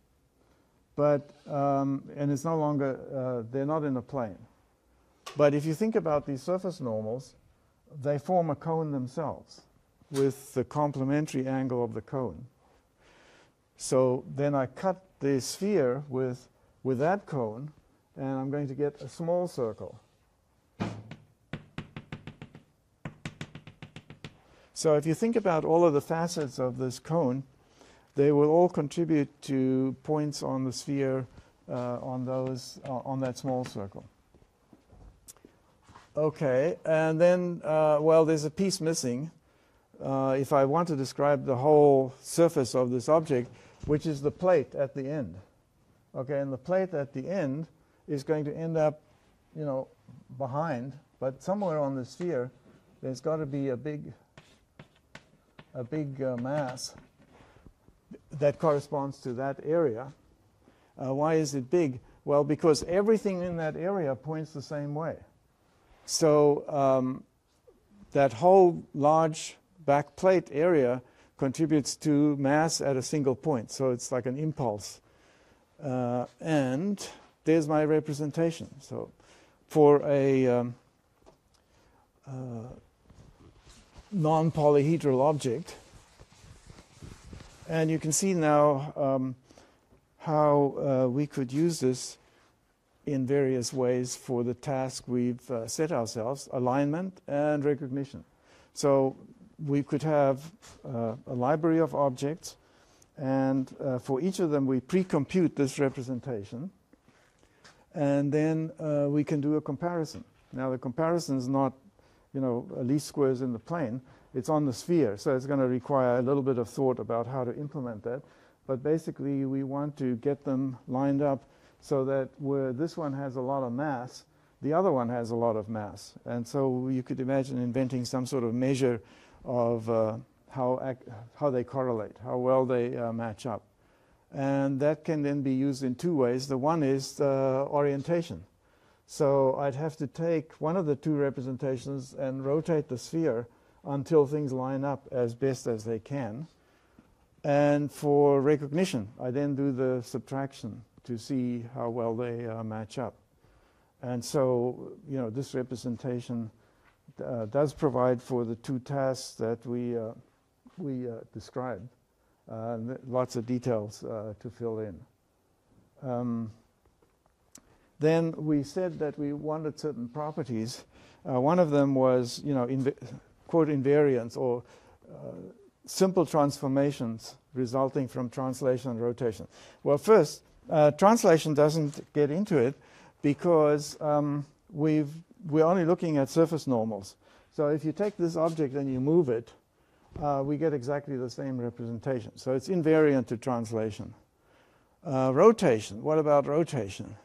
but, um, and it's no longer, uh, they're not in a plane. But if you think about these surface normals, they form a cone themselves with the complementary angle of the cone. So then I cut the sphere with, with that cone, and I'm going to get a small circle. So if you think about all of the facets of this cone, they will all contribute to points on the sphere uh, on those uh, on that small circle. Okay, and then, uh, well, there's a piece missing. Uh, if I want to describe the whole surface of this object, which is the plate at the end. Okay, and the plate at the end is going to end up, you know, behind, but somewhere on the sphere, there's got to be a big, a big uh, mass that corresponds to that area. Uh, why is it big? Well, because everything in that area points the same way. So um, that whole large back plate area contributes to mass at a single point. So it's like an impulse. Uh, and there's my representation. So for a um, uh, non-polyhedral object, and you can see now um, how uh, we could use this in various ways for the task we've uh, set ourselves alignment and recognition. So we could have uh, a library of objects, and uh, for each of them we pre-compute this representation, and then uh, we can do a comparison. Now the comparison is not, you know, least squares in the plane. It's on the sphere, so it's going to require a little bit of thought about how to implement that. But basically, we want to get them lined up so that where this one has a lot of mass, the other one has a lot of mass. And so you could imagine inventing some sort of measure of uh, how, how they correlate, how well they uh, match up. And that can then be used in two ways. The one is uh, orientation. So I'd have to take one of the two representations and rotate the sphere until things line up as best as they can. And for recognition, I then do the subtraction to see how well they uh, match up. And so, you know, this representation uh, does provide for the two tasks that we, uh, we uh, described. Uh, lots of details uh, to fill in. Um, then we said that we wanted certain properties. one of them was, you know, quote invariance or simple transformations resulting from translation and rotation. Well, first, uh, translation doesn't get into it because um, we've, we're only looking at surface normals. So if you take this object and you move it, uh, we get exactly the same representation. So it's invariant to translation. Uh, rotation, what about rotation?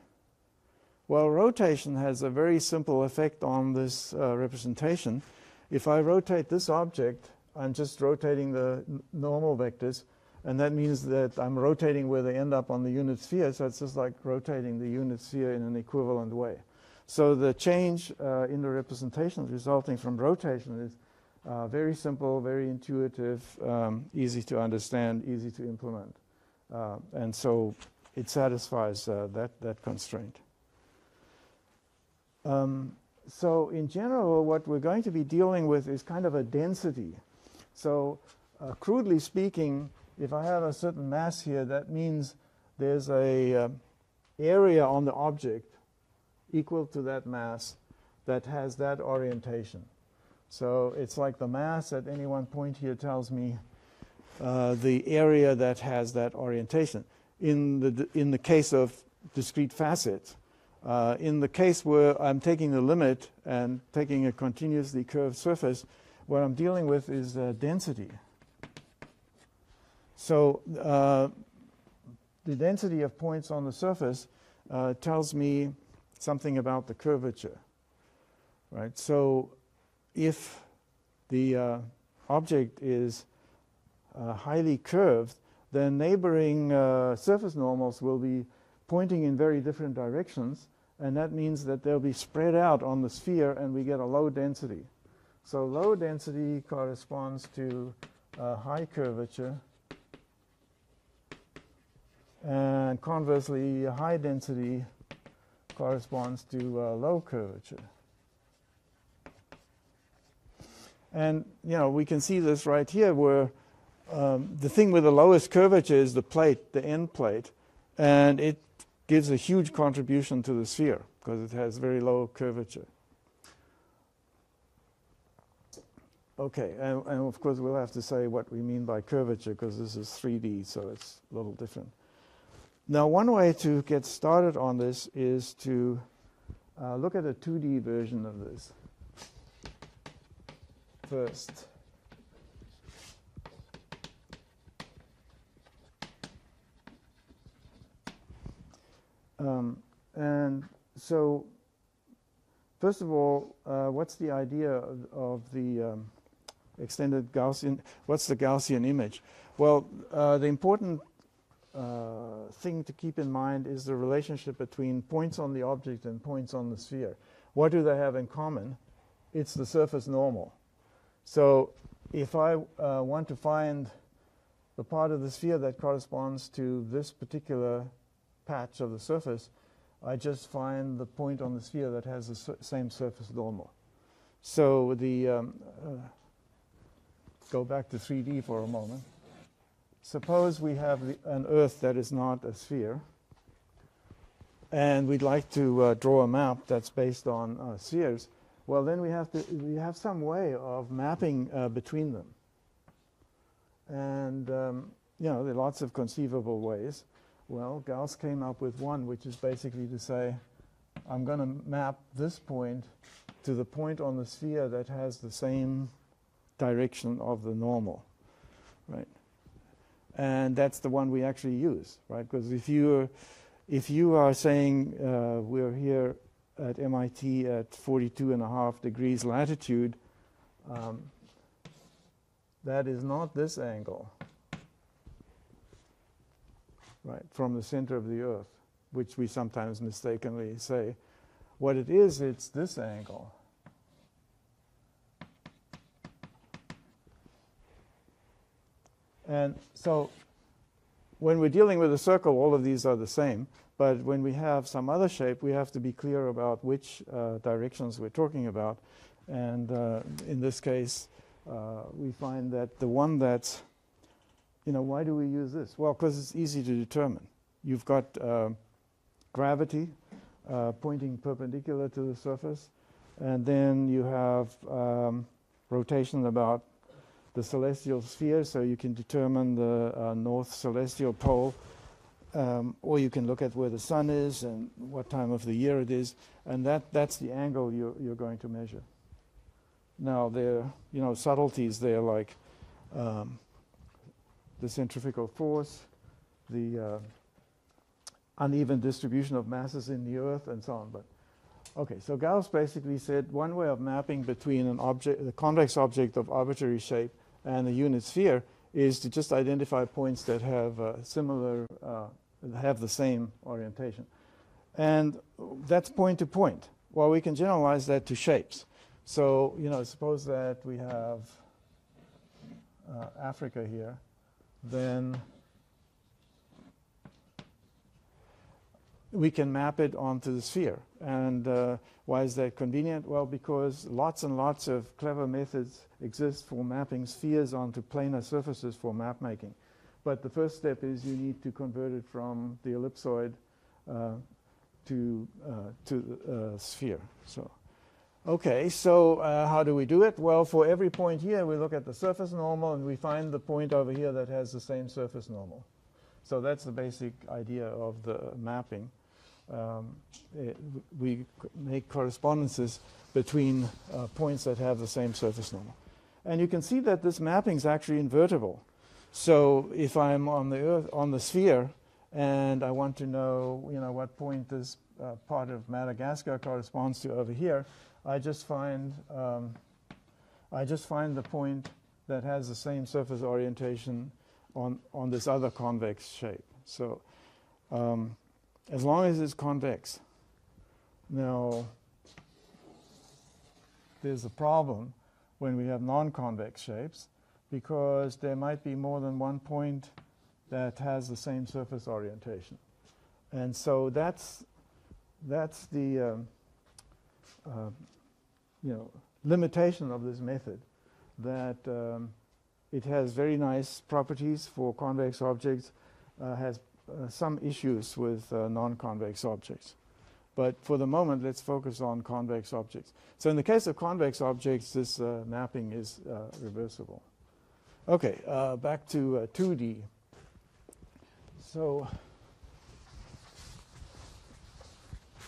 Well, rotation has a very simple effect on this uh, representation. If I rotate this object, I'm just rotating the normal vectors, and that means that I'm rotating where they end up on the unit sphere, so it's just like rotating the unit sphere in an equivalent way. So the change uh, in the representation resulting from rotation is uh, very simple, very intuitive, um, easy to understand, easy to implement. Uh, and so it satisfies uh, that, that constraint. Um, so in general, what we're going to be dealing with is kind of a density. So uh, crudely speaking, if I have a certain mass here, that means there's a uh, area on the object equal to that mass that has that orientation. So it's like the mass at any one point here tells me uh, the area that has that orientation. In the, in the case of discrete facets, uh, in the case where I'm taking the limit and taking a continuously curved surface, what I'm dealing with is uh, density. So uh, the density of points on the surface uh, tells me something about the curvature, right? So if the uh, object is uh, highly curved, then neighboring surface normals will be pointing in very different directions, and that means that they'll be spread out on the sphere and we get a low density. So low density corresponds to high curvature, and conversely, high density corresponds to uh, low curvature. And you know we can see this right here, where um, the thing with the lowest curvature is the plate, the end plate, and it gives a huge contribution to the sphere because it has very low curvature. Okay, and, and, of course we'll have to say what we mean by curvature because this is 3D, so it's a little different. Now, one way to get started on this is to uh, look at a 2D version of this first. Um, and so, first of all, uh, what's the idea of, of the um, extended Gaussian? What's the Gaussian image? Well, uh, the important uh, thing to keep in mind is the relationship between points on the object and points on the sphere. What do they have in common? It's the surface normal. So if I uh, want to find the part of the sphere that corresponds to this particular patch of the surface, I just find the point on the sphere that has the su same surface normal. So the um, uh, go back to 3D for a moment. Suppose we have the, an Earth that is not a sphere, and we'd like to uh, draw a map that's based on uh, spheres. well, then we have to we have some way of mapping uh, between them. And um, you know, there are lots of conceivable ways. Well, Gauss came up with one, which is basically to say, I'm going to map this point to the point on the sphere that has the same direction of the normal, right? And that's the one we actually use, right? Because if you if you are saying uh, we're here at MIT at 42 and a half degrees latitude, um, that is not this angle, right, from the center of the Earth, which we sometimes mistakenly say. What it is, it's this angle. And so when we're dealing with a circle, all of these are the same. But when we have some other shape, we have to be clear about which uh, directions we're talking about. And uh, in this case, uh, we find that the one that's, you know, why do we use this? Well, because it's easy to determine. You've got uh, gravity uh, pointing perpendicular to the surface, and then you have um, rotation about the celestial sphere, so you can determine the uh, north celestial pole um, or you can look at where the sun is and what time of the year it is, and that, that's the angle you're, you're going to measure. Now, there are you know, subtleties there like um, the centrifugal force, the uh, uneven distribution of masses in the Earth, and so on. But okay, so Gauss basically said one way of mapping between an object, the convex object of arbitrary shape, and the unit sphere is to just identify points that have uh, similar uh, have the same orientation. And that's point to point. Well, we can generalize that to shapes. So, you know, suppose that we have uh, Africa here, then we can map it onto the sphere. And uh, why is that convenient? Well, because lots and lots of clever methods exist for mapping spheres onto planar surfaces for map making. But the first step is you need to convert it from the ellipsoid uh, to, uh, to the uh, sphere. So, okay, so uh, how do we do it? Well, for every point here, we look at the surface normal and we find the point over here that has the same surface normal. So that's the basic idea of the mapping. Um, it, we make correspondences between uh, points that have the same surface normal. And you can see that this mapping is actually invertible. So if I'm on the Earth, on the sphere, and I want to know, you know, what point this uh, part of Madagascar corresponds to over here, I just find um, I just find the point that has the same surface orientation on on this other convex shape. So um, as long as it's convex. Now there's a problem when we have non-convex shapes because there might be more than one point that has the same surface orientation. And so that's, that's the um, uh, you know, limitation of this method, that um, it has very nice properties for convex objects, uh, has uh, some issues with uh, non-convex objects. But for the moment, let's focus on convex objects. So in the case of convex objects, this uh, mapping is uh, reversible. Okay, uh, back to uh, 2D. So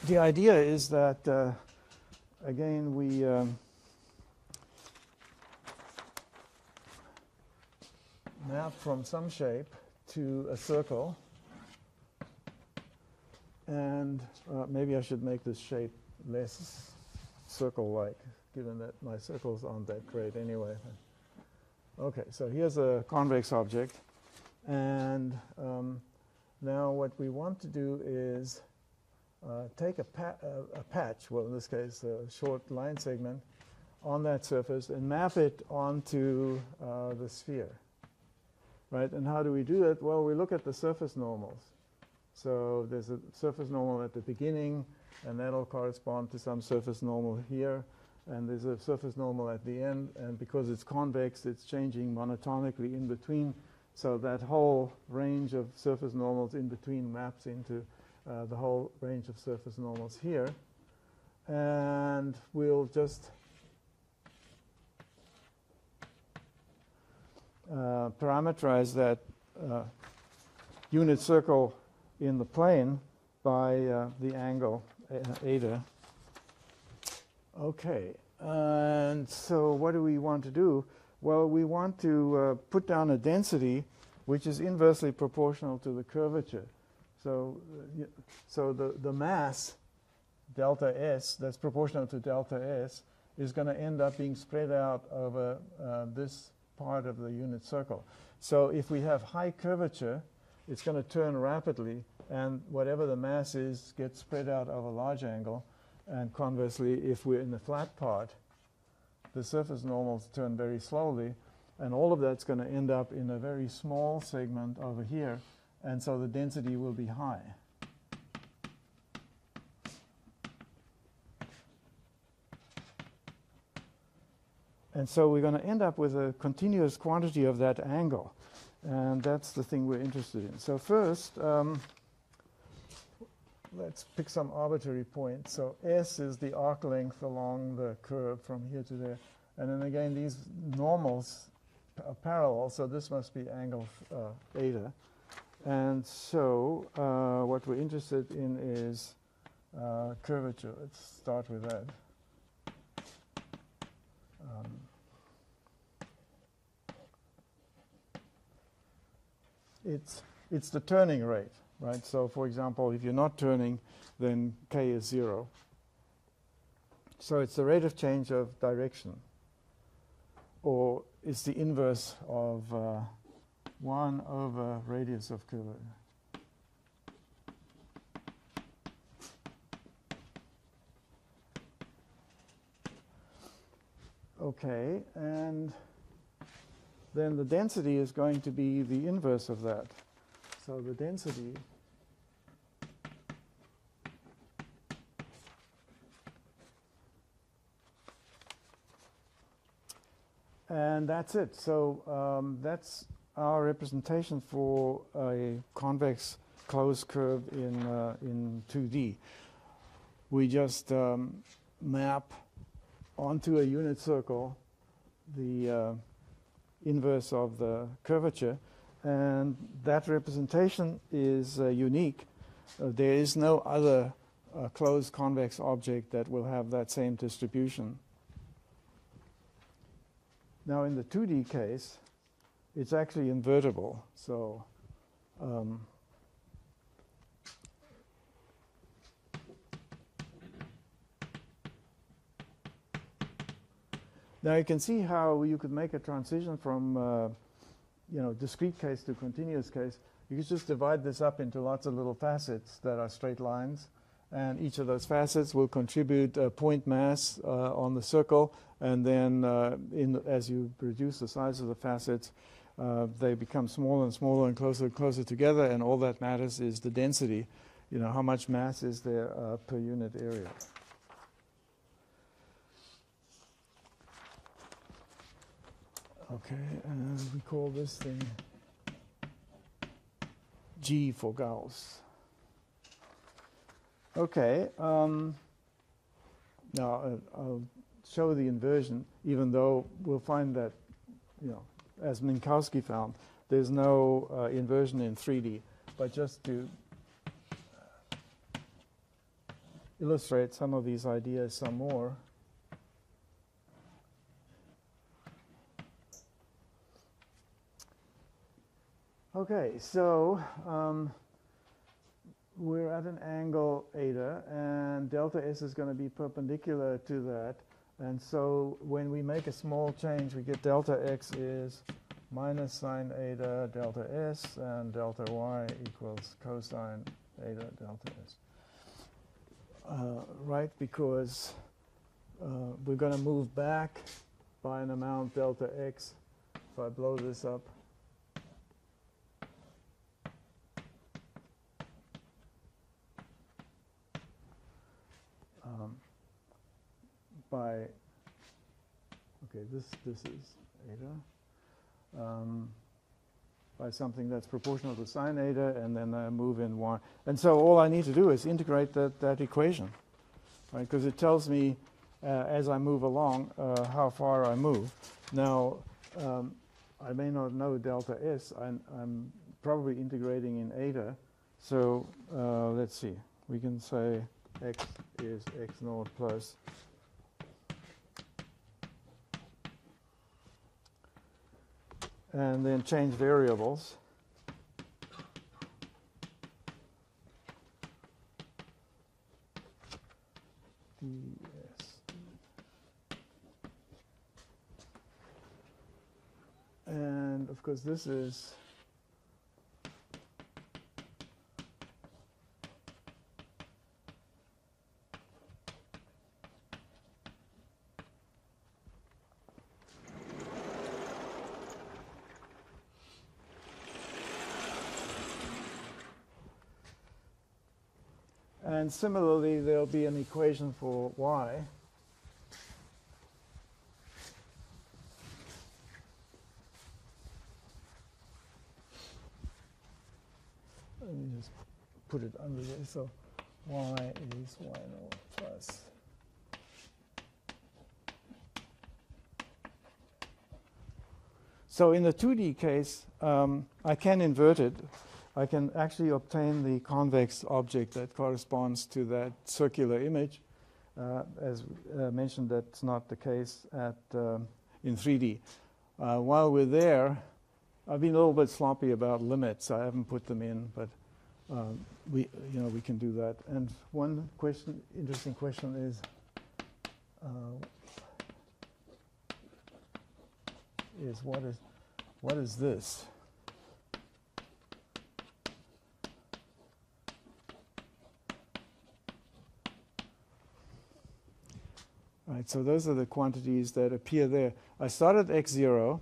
the idea is that, again, we um, map from some shape to a circle. And uh, maybe I should make this shape less circle-like, given that my circles aren't that great anyway. Okay, so here's a convex object. And um, now what we want to do is take a, pa a, patch, well in this case a short line segment, on that surface and map it onto uh, the sphere. Right, and how do we do it? Well, we look at the surface normals. So there's a surface normal at the beginning, and that'll correspond to some surface normal here and there's a surface normal at the end, and because it's convex, it's changing monotonically in between. So that whole range of surface normals in between maps into uh, the whole range of surface normals here. and we'll just uh, parameterize that uh, unit circle in the plane by uh, the angle uh, eta. Okay, and so what do we want to do? Well, we want to put down a density which is inversely proportional to the curvature. So, uh, so the, the mass, delta S, that's proportional to delta S, is going to end up being spread out over uh, this part of the unit circle. So if we have high curvature, it's going to turn rapidly, and whatever the mass is gets spread out over a large angle. And conversely, if we're in the flat part, the surface normals turn very slowly, and all of that's going to end up in a very small segment over here, and so the density will be high. And so we're going to end up with a continuous quantity of that angle. And that's the thing we're interested in. So first, um, let's pick some arbitrary point. So S is the arc length along the curve from here to there. And then again, these normals are parallel, so this must be angle uh, eta. And so uh, what we're interested in is uh, curvature. Let's start with that. Um, it's, it's the turning rate, right? So for example, if you're not turning, then k is zero. So it's the rate of change of direction. Or it's the inverse of uh, 1 over radius of curvature. Okay, and then the density is going to be the inverse of that. So the density and that's it. So um, that's our representation for a convex closed curve in uh, in 2D. We just um, map onto a unit circle the uh, inverse of the curvature, and that representation is uh, unique. Uh, there is no other uh, closed convex object that will have that same distribution. Now, in the 2D case, it's actually invertible. So, um, Now you can see how you could make a transition from uh, you know discrete case to continuous case. You could just divide this up into lots of little facets that are straight lines, and each of those facets will contribute a point mass uh, on the circle, and then uh, in, as you reduce the size of the facets, uh, they become smaller and smaller and closer and closer together, and all that matters is the density. You know how much mass is there uh, per unit area. Okay, and we call this thing G for Gauss. Okay, um, now uh, I'll show the inversion, even though we'll find that, you know, as Minkowski found, there's no uh, inversion in 3D. But just to illustrate some of these ideas some more, Okay, so um, we're at an angle eta, and delta S is going to be perpendicular to that. And so when we make a small change, we get delta x is minus sine eta delta s, and delta y equals cosine eta delta s. Uh, right, because uh, we're going to move back by an amount delta x. If I blow this up, by, okay, this, this is eta, um, by something that's proportional to sine eta, and then I move in y. And so all I need to do is integrate that, that equation. right? Because it tells me uh, as I move along uh, how far I move. Now, um, I may not know delta S. I'm, I'm probably integrating in eta. So uh, let's see. We can say x is x naught plus and then change variables. And of course, this is And similarly, there'll be an equation for y. Let me just put it under there. So y is y naught plus. So in the 2D case, um, I can invert it I can actually obtain the convex object that corresponds to that circular image. Uh, as uh, mentioned, that's not the case at, um, in 3D. Uh, while we're there, I've been a little bit sloppy about limits. I haven't put them in, but um, we, you know, we can do that. And one question, interesting question is, uh, is what is what is this? Right, so those are the quantities that appear there. I start at x0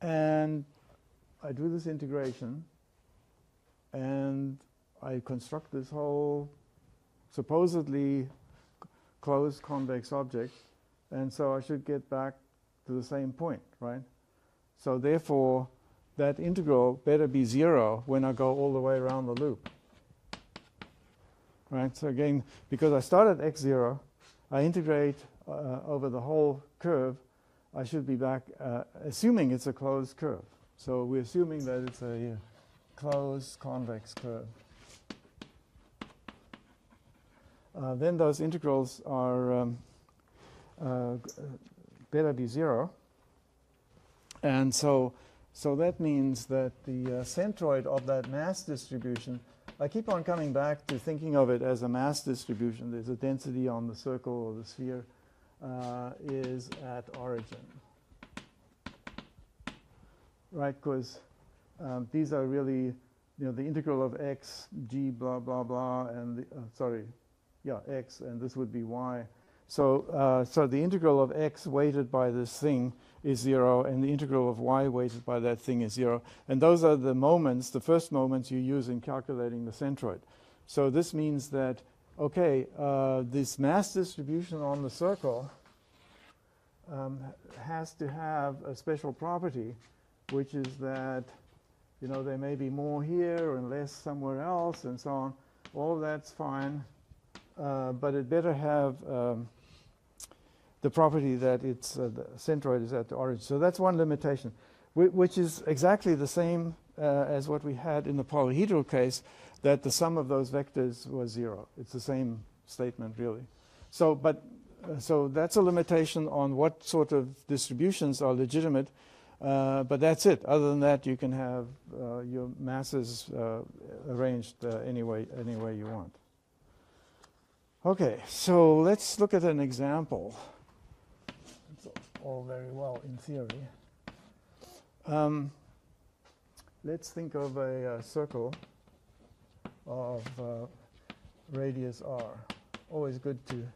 and I do this integration and I construct this whole supposedly closed convex object and so I should get back to the same point, right? So therefore that integral better be zero when I go all the way around the loop. Right, so again, because I start at x0 I integrate uh, over the whole curve, I should be back, uh, assuming it's a closed curve. So we're assuming that it's a uh, closed convex curve. Uh, then those integrals are um, uh, beta be zero. And so, so that means that the uh, centroid of that mass distribution I keep on coming back to thinking of it as a mass distribution. There's a density on the circle or the sphere uh, is at origin. Right, because um, these are really, you know, the integral of x, g, blah, blah, blah, and, the, uh, sorry, yeah, x, and this would be y. So, uh, so the integral of x weighted by this thing is zero, and the integral of y weighted by that thing is zero. And those are the moments, the first moments you use in calculating the centroid. So this means that, okay, uh, this mass distribution on the circle um, has to have a special property, which is that, you know, there may be more here and less somewhere else and so on. All of that's fine, uh, but it better have um, the property that it's uh, centroid is at the origin. So that's one limitation, which is exactly the same uh, as what we had in the polyhedral case, that the sum of those vectors was zero. It's the same statement, really. So, but uh, so that's a limitation on what sort of distributions are legitimate. Uh, but that's it. Other than that, you can have uh, your masses uh, arranged any way, any way you want. Okay, so let's look at an example all very well in theory. Um, let's think of a, circle of uh, radius r. Always good to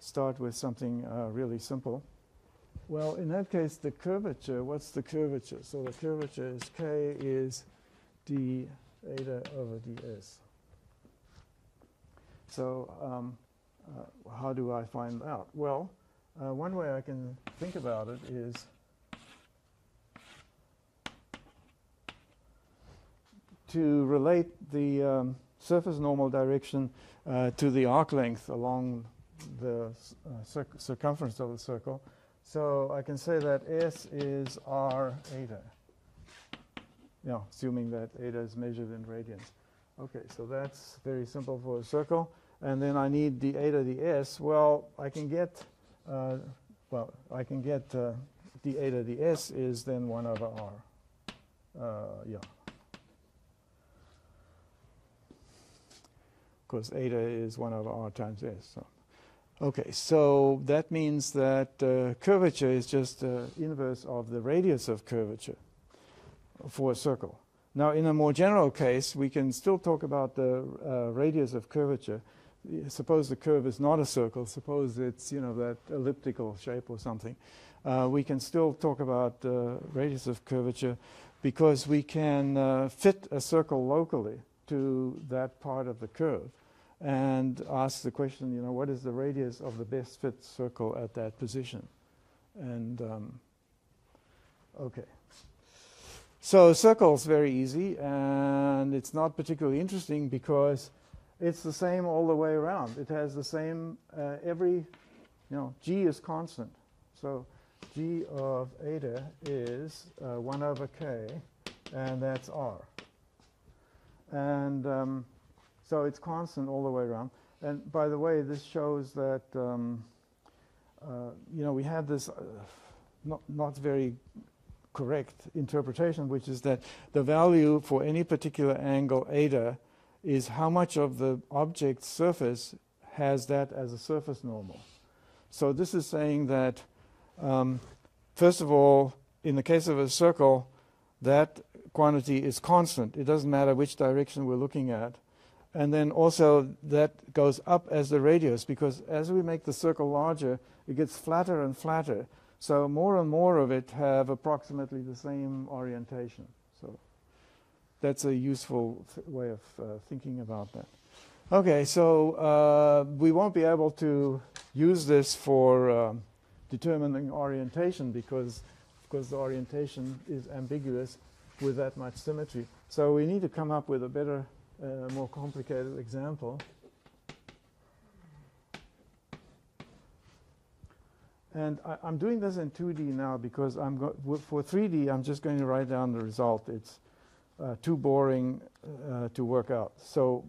start with something uh, really simple. Well, in that case, the curvature, what's the curvature? So the curvature is k is d eta over ds. So um, uh, how do I find out? Well, uh, one way I can think about it is to relate the um, surface normal direction uh, to the arc length along the uh, circ circumference of the circle. So I can say that S is R eta. Yeah, assuming that eta is measured in radians. Okay, so that's very simple for a circle. And then I need the eta the S. Well, I can get, uh, well, I can get uh, the eta the S is then 1 over R. Uh, yeah. Because eta is 1 over R times S. So. Okay, so that means that uh, curvature is just the inverse of the radius of curvature for a circle. Now, in a more general case, we can still talk about the uh, radius of curvature. Suppose the curve is not a circle. Suppose it's you know that elliptical shape or something. Uh, we can still talk about uh, radius of curvature because we can uh, fit a circle locally to that part of the curve and ask the question, you know, what is the radius of the best fit circle at that position? And um, okay. So a circle is very easy, and it's not particularly interesting because it's the same all the way around. It has the same uh, every, you know, g is constant. So g of eta is uh, 1 over k, and that's r. And um, so it's constant all the way around. And by the way, this shows that, um, uh, you know, we have this uh, not, not very correct interpretation, which is that the value for any particular angle eta is how much of the object's surface has that as a surface normal. So this is saying that, um, first of all, in the case of a circle, that quantity is constant. It doesn't matter which direction we're looking at. And then also that goes up as the radius because as we make the circle larger, it gets flatter and flatter. So more and more of it have approximately the same orientation. That's a useful way of uh, thinking about that. Okay, so uh, we won't be able to use this for um, determining orientation because, of course, the orientation is ambiguous with that much symmetry. So we need to come up with a better a more complicated example. And I, am doing this in 2D now because I'm for 3D, I'm just going to write down the result. It's uh, too boring uh, to work out. So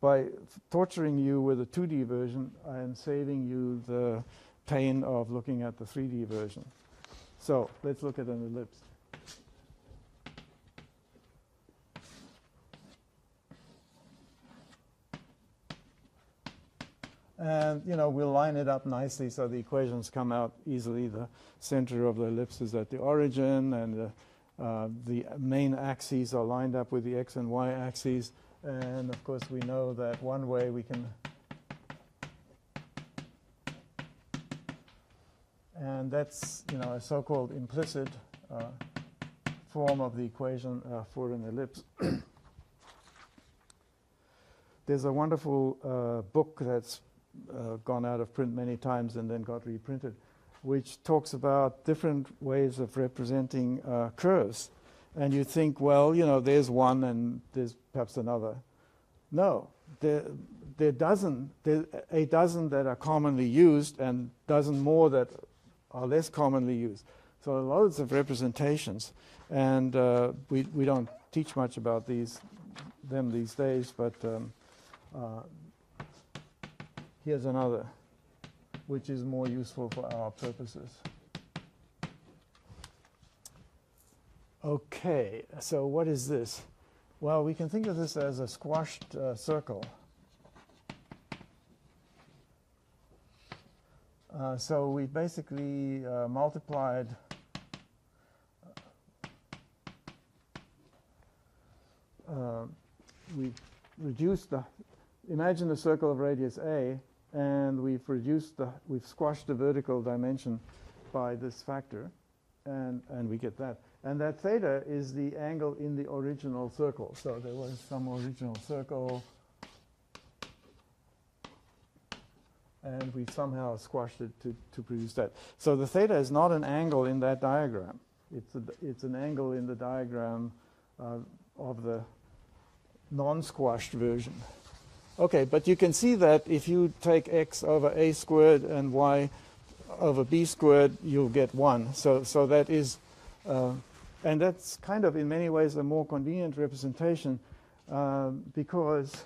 by torturing you with a 2D version, I am saving you the pain of looking at the 3D version. So let's look at an ellipse. And you know we'll line it up nicely so the equations come out easily. The center of the ellipse is at the origin, and the, uh, the main axes are lined up with the x and y axes. And of course, we know that one way we can and that's you know a so-called implicit uh, form of the equation uh, for an ellipse. There's a wonderful uh, book that's uh, gone out of print many times and then got reprinted, which talks about different ways of representing uh, curves. And you think, well, you know, there's one and there's perhaps another. No, there, there dozen, there a dozen that are commonly used and dozen more that are less commonly used. So loads of representations, and uh, we we don't teach much about these them these days, but um, uh, Here's another, which is more useful for our purposes. Okay, so what is this? Well, we can think of this as a squashed uh, circle. Uh, so we basically uh, multiplied uh, we reduced the, imagine a circle of radius A and we've reduced the, we've squashed the vertical dimension by this factor, and, and we get that. And that theta is the angle in the original circle. So there was some original circle, and we somehow squashed it to, to produce that. So the theta is not an angle in that diagram. It's, a, it's an angle in the diagram uh, of the non-squashed version. Okay, but you can see that if you take x over a squared and y over b squared, you'll get 1. So, so that is, uh, and that's kind of in many ways a more convenient representation uh, because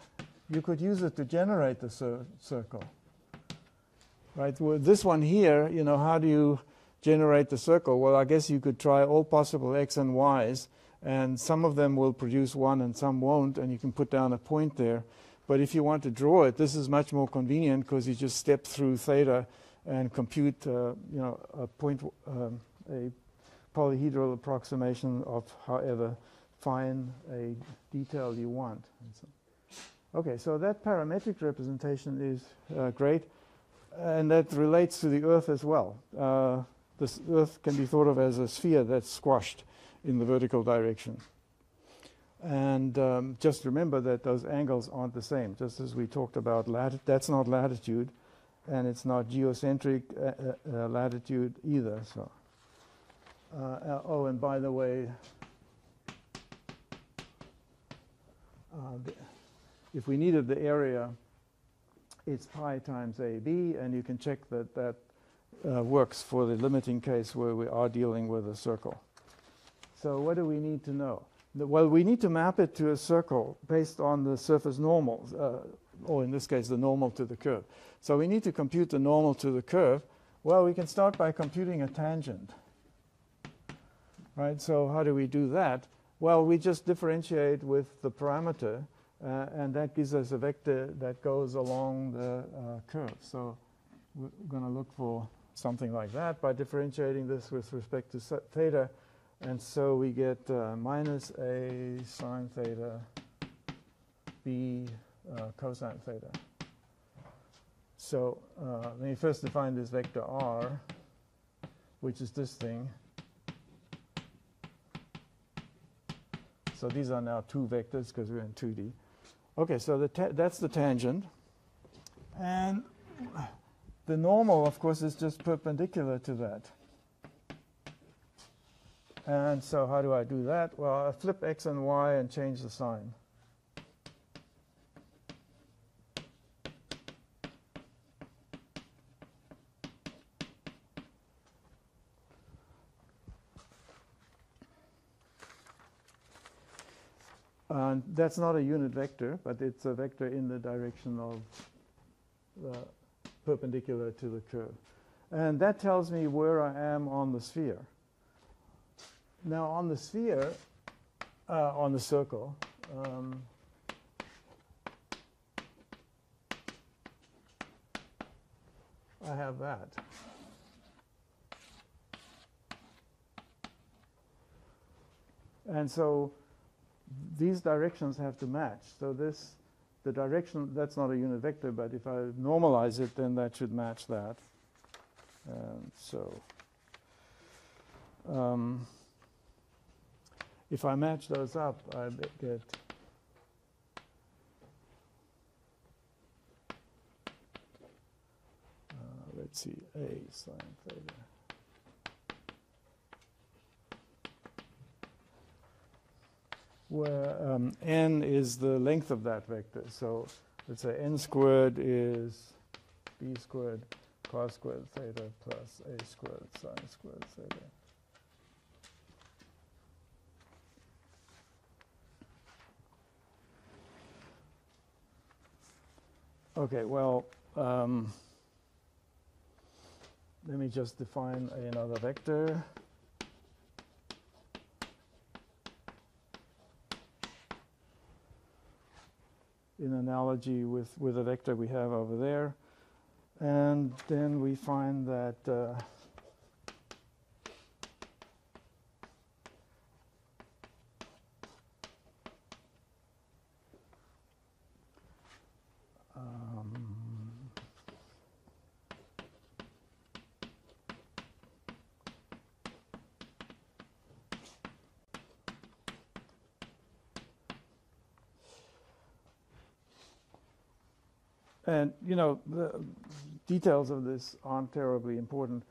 you could use it to generate the cir circle. Right, with this one here, you know, how do you generate the circle? Well, I guess you could try all possible x and y's, and some of them will produce 1 and some won't, and you can put down a point there. But if you want to draw it, this is much more convenient because you just step through theta and compute, uh, you know, a point, um, a polyhedral approximation of however fine a detail you want. So, okay, so that parametric representation is uh, great, and that relates to the Earth as well. Uh, this Earth can be thought of as a sphere that's squashed in the vertical direction. And um, just remember that those angles aren't the same, just as we talked about, that's not latitude, and it's not geocentric uh, uh, uh latitude either. So, uh, uh, oh, and by the way, the, if we needed the area, it's pi times AB, and you can check that that works for the limiting case where we are dealing with a circle. So, what do we need to know? Well, we need to map it to a circle based on the surface normal, uh, or in this case, the normal to the curve. So we need to compute the normal to the curve. Well, we can start by computing a tangent. Right, so how do we do that? Well, we just differentiate with the parameter, uh, and that gives us a vector that goes along the uh, curve. So we're going to look for something like that by differentiating this with respect to theta. And so we get uh, minus a sine theta b uh, cosine theta. So uh, let me first define this vector r, which is this thing. So these are now two vectors because we're in 2D. Okay, so the that's the tangent. And the normal, of course, is just perpendicular to that. And so how do I do that? Well, I flip x and y and change the sign. And that's not a unit vector, but it's a vector in the direction of perpendicular to the curve. And that tells me where I am on the sphere. Now on the sphere, uh, on the circle, um, I have that. And so these directions have to match. So this, the direction, that's not a unit vector, but if I normalize it, then that should match that. And so um, if I match those up, I get uh, let's see, a sine theta. Where um, n is the length of that vector. So let's say n squared is b squared cos squared theta plus a squared sine squared theta. Okay, well, um, let me just define another vector. in analogy with, with a vector we have over there. And then we find that uh, And, you know, the details of this aren't terribly important,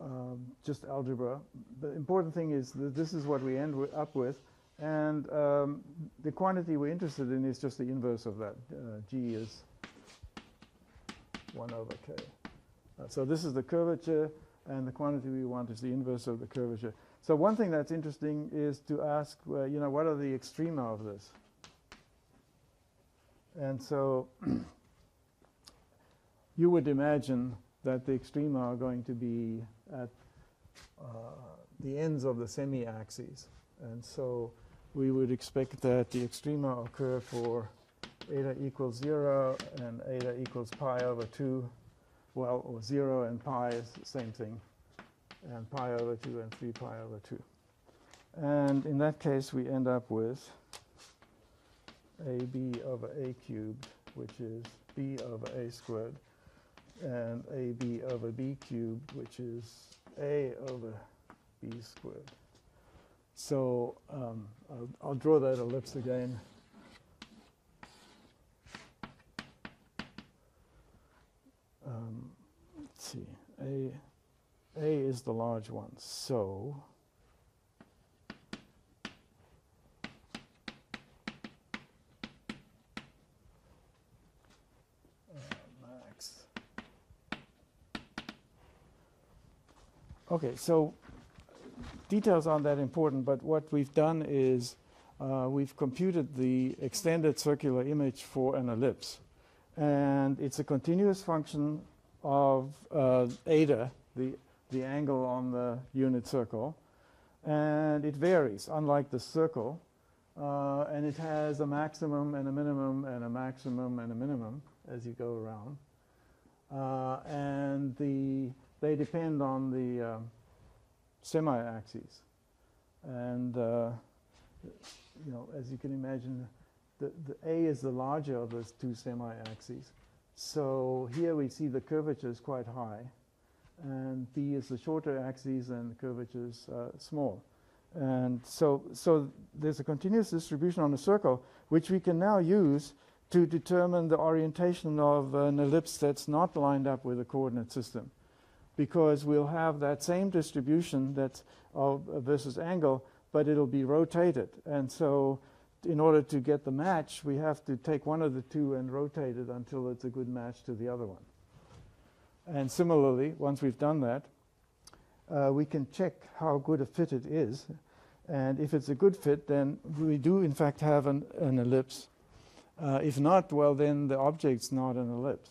um, just algebra. The important thing is that this is what we end up with. And um, the quantity we're interested in is just the inverse of that. Uh, G is 1 over K. Uh, so this is the curvature, and the quantity we want is the inverse of the curvature. So one thing that's interesting is to ask, uh, you know, what are the extrema of this? And so you would imagine that the extrema are going to be at uh, the ends of the semi-axes. And so we would expect that the extrema occur for eta equals 0 and eta equals pi over 2. Well, or 0 and pi is the same thing. And pi over 2 and 3 pi over 2. And in that case, we end up with ab over a cubed, which is b over a squared, and ab over b cubed, which is a over b squared. So um, I'll, I'll, draw that ellipse again. Um, let's see, a, a is the large one. So Okay, so details aren't that important, but what we've done is uh, we've computed the extended circular image for an ellipse. And it's a continuous function of uh, eta, the, the angle on the unit circle. And it varies, unlike the circle. Uh, and it has a maximum and a minimum and a maximum and a minimum as you go around. Uh, and the they depend on the um, semi-axes. And, uh, you know, as you can imagine, the, the A is the larger of those two semi-axes. So here we see the curvature is quite high, and B is the shorter axis and the curvature is uh, small. And so, so there's a continuous distribution on the circle, which we can now use to determine the orientation of an ellipse that's not lined up with a coordinate system because we'll have that same distribution that's of versus angle, but it'll be rotated. And so in order to get the match, we have to take one of the two and rotate it until it's a good match to the other one. And similarly, once we've done that, uh, we can check how good a fit it is. And if it's a good fit, then we do in fact have an, an ellipse. Uh, if not, well, then the object's not an ellipse.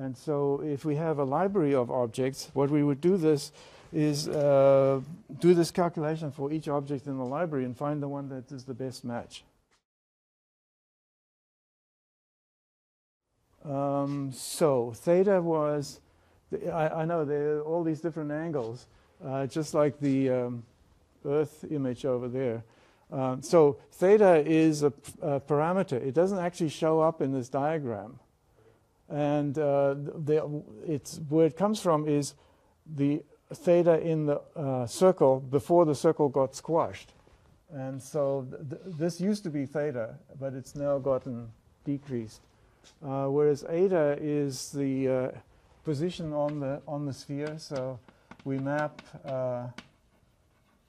And so if we have a library of objects, what we would do this is uh, do this calculation for each object in the library and find the one that is the best match. Um, so theta was, the, I, I, know there are all these different angles, uh, just like the um, Earth image over there. Um, so theta is a, a parameter. It doesn't actually show up in this diagram. And uh, the, it's, where it comes from is the theta in the uh, circle before the circle got squashed. And so th this used to be theta, but it's now gotten decreased. Uh, whereas eta is the uh, position on the, on the sphere. So we map uh,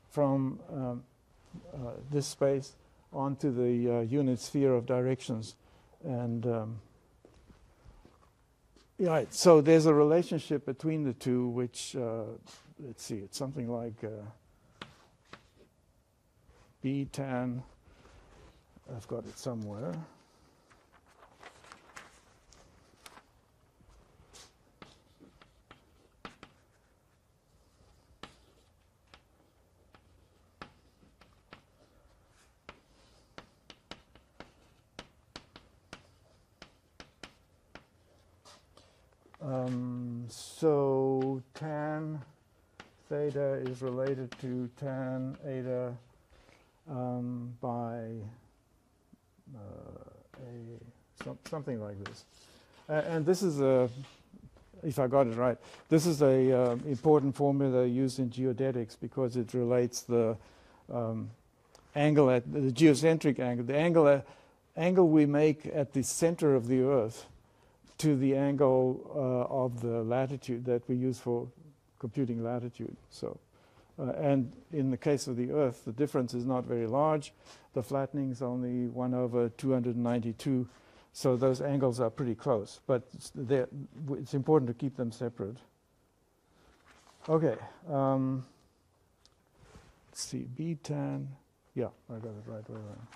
from um, uh, this space onto the unit sphere of directions. And um, Right. So there's a relationship between the two, which uh, let's see, it's something like uh, B tan. I've got it somewhere. Um, so tan theta is related to tan eta um, by uh, a some, something like this. Uh, and this is a, if I got it right, this is a uh, important formula used in geodetics because it relates the um, angle at the geocentric angle, the angle at, angle we make at the center of the Earth to the angle uh, of the latitude that we use for computing latitude. So Uh, and in the case of the Earth, the difference is not very large. The flattening is only 1 over 292. So those angles are pretty close. But it's, it's important to keep them separate. Okay. Um, let's see. B tan. Yeah, I got it right way around.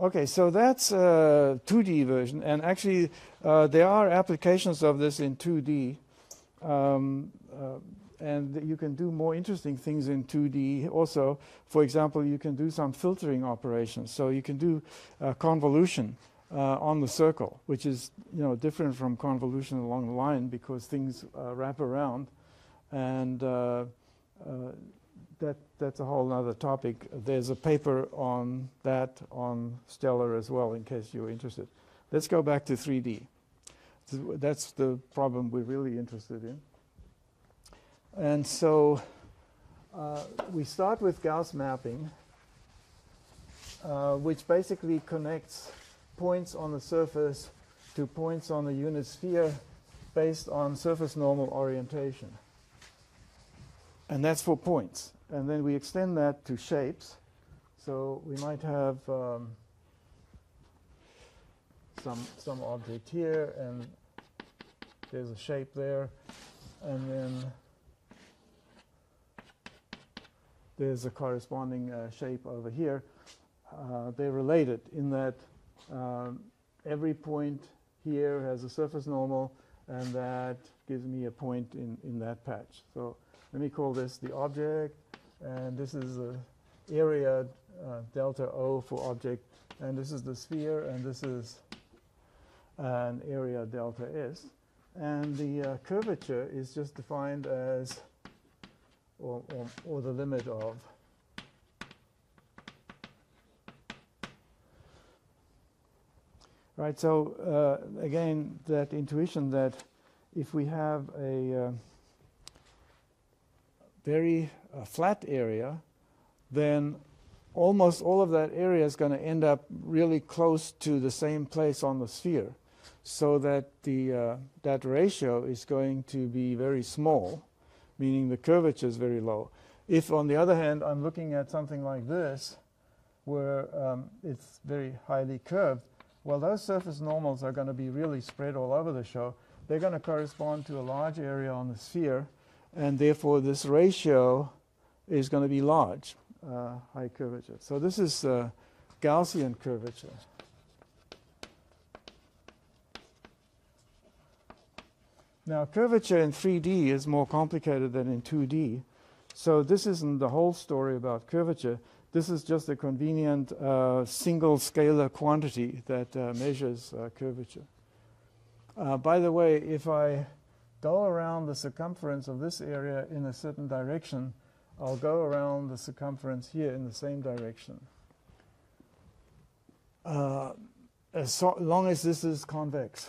Okay, so that's a 2D version, and actually uh, there are applications of this in 2D, um, uh, and you can do more interesting things in 2D also. For example, you can do some filtering operations, so you can do uh, convolution uh, on the circle, which is you know different from convolution along the line because things uh, wrap around, and uh, that, that's a whole other topic. There's a paper on that on Stellar as well, in case you're interested. Let's go back to 3D. That's the problem we're really interested in. And so uh, we start with Gauss mapping, uh, which basically connects points on the surface to points on the unit sphere based on surface normal orientation. And that's for points and then we extend that to shapes. So we might have um, some some object here, and there's a shape there, and then there's a corresponding uh, shape over here. Uh, they're related in that um, every point here has a surface normal, and that gives me a point in, in that patch. So let me call this the object, and this is the area uh, delta O for object, and this is the sphere, and this is an area delta S. And the uh, curvature is just defined as, or, or, or the limit of. Right, so uh, again, that intuition that if we have a uh, very uh, flat area, then almost all of that area is going to end up really close to the same place on the sphere, so that the uh, that ratio is going to be very small, meaning the curvature is very low. If, on the other hand, I'm looking at something like this, where um, it's very highly curved, well, those surface normals are going to be really spread all over the show. They're going to correspond to a large area on the sphere, and therefore this ratio is going to be large, uh, high curvature. So this is uh, Gaussian curvature. Now, curvature in 3D is more complicated than in 2D. So this isn't the whole story about curvature. This is just a convenient uh, single scalar quantity that uh, measures uh, curvature. Uh, by the way, if I go around the circumference of this area in a certain direction, I'll go around the circumference here in the same direction. Uh, as so long as this is convex.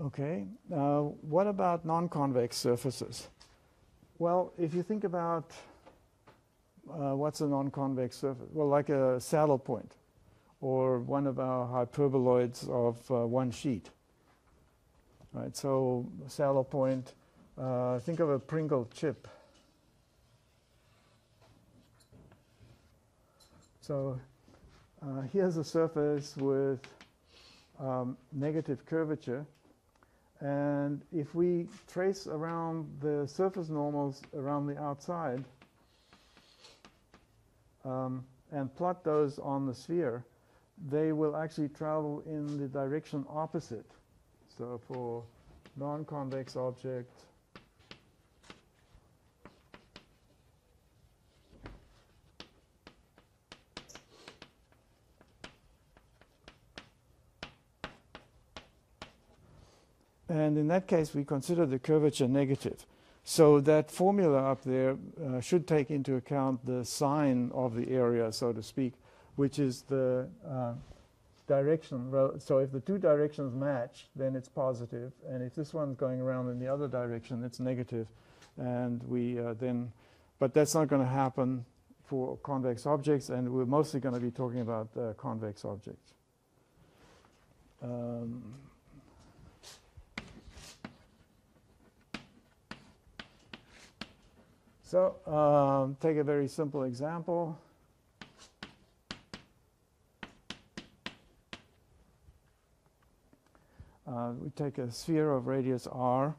Okay, uh, what about non-convex surfaces? Well, if you think about uh, what's a non-convex surface? Well, like a saddle point or one of our hyperboloids of uh, one sheet. Right, so saddle point, uh, think of a Pringle chip. So uh, here's a surface with um, negative curvature. And if we trace around the surface normals around the outside um, and plot those on the sphere, they will actually travel in the direction opposite. So for non-convex object, And in that case, we consider the curvature negative. So that formula up there uh, should take into account the sign of the area, so to speak, which is the uh, direction. So if the two directions match, then it's positive. and if this one's going around in the other direction, it's negative. And we uh, then, but that's not going to happen for convex objects, and we're mostly going to be talking about uh, convex objects. Um, So um, take a very simple example. Uh, we take a sphere of radius r,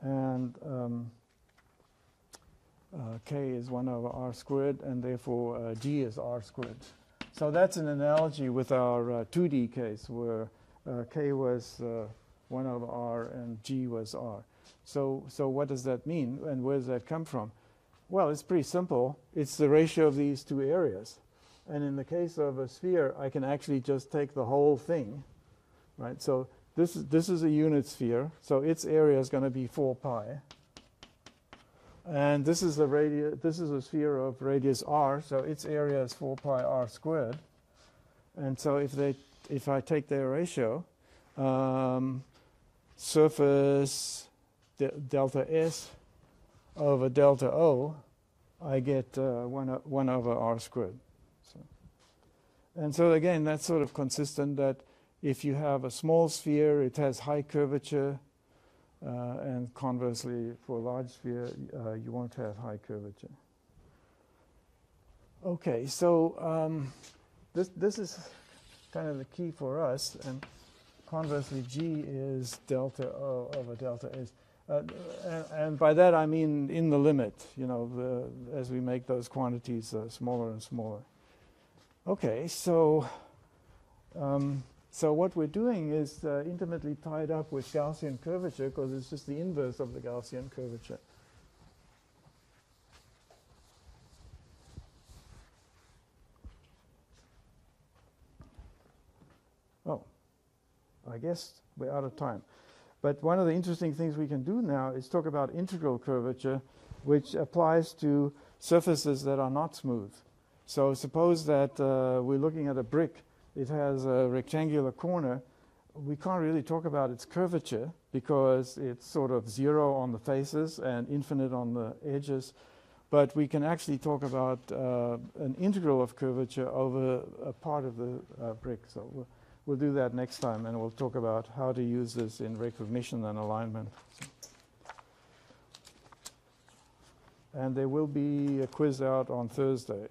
and um, uh, k is 1 over r squared, and therefore uh, g is r squared. So that's an analogy with our 2D uh, case, where uh, k was uh, 1 over r and g was r. So, so what does that mean, and where does that come from? Well, it's pretty simple. It's the ratio of these two areas. And in the case of a sphere, I can actually just take the whole thing, right? So this is, this is a unit sphere, so its area is going to be 4 pi. And this is a radius, this is a sphere of radius r, so its area is 4 pi r squared. And so if they if I take their ratio, um, surface de delta S over delta O, I get uh, 1, 1 over r squared. So, and so again, that's sort of consistent that if you have a small sphere, it has high curvature, uh, and conversely, for a large sphere, uh, you won't have high curvature. Okay, so um, this, this is kind of the key for us, and conversely, G is delta O over delta S. Uh, and, by that I mean in the limit, you know, the, as we make those quantities uh, smaller and smaller. Okay, so um, so what we're doing is uh, intimately tied up with Gaussian curvature because it's just the inverse of the Gaussian curvature. Oh, I guess we're out of time. But one of the interesting things we can do now is talk about integral curvature, which applies to surfaces that are not smooth. So suppose that uh, we're looking at a brick it has a rectangular corner. We can't really talk about its curvature because it's sort of zero on the faces and infinite on the edges. But we can actually talk about uh, an integral of curvature over a part of the uh, brick. So we'll, do that next time, and we'll talk about how to use this in recognition and alignment. And there will be a quiz out on Thursday.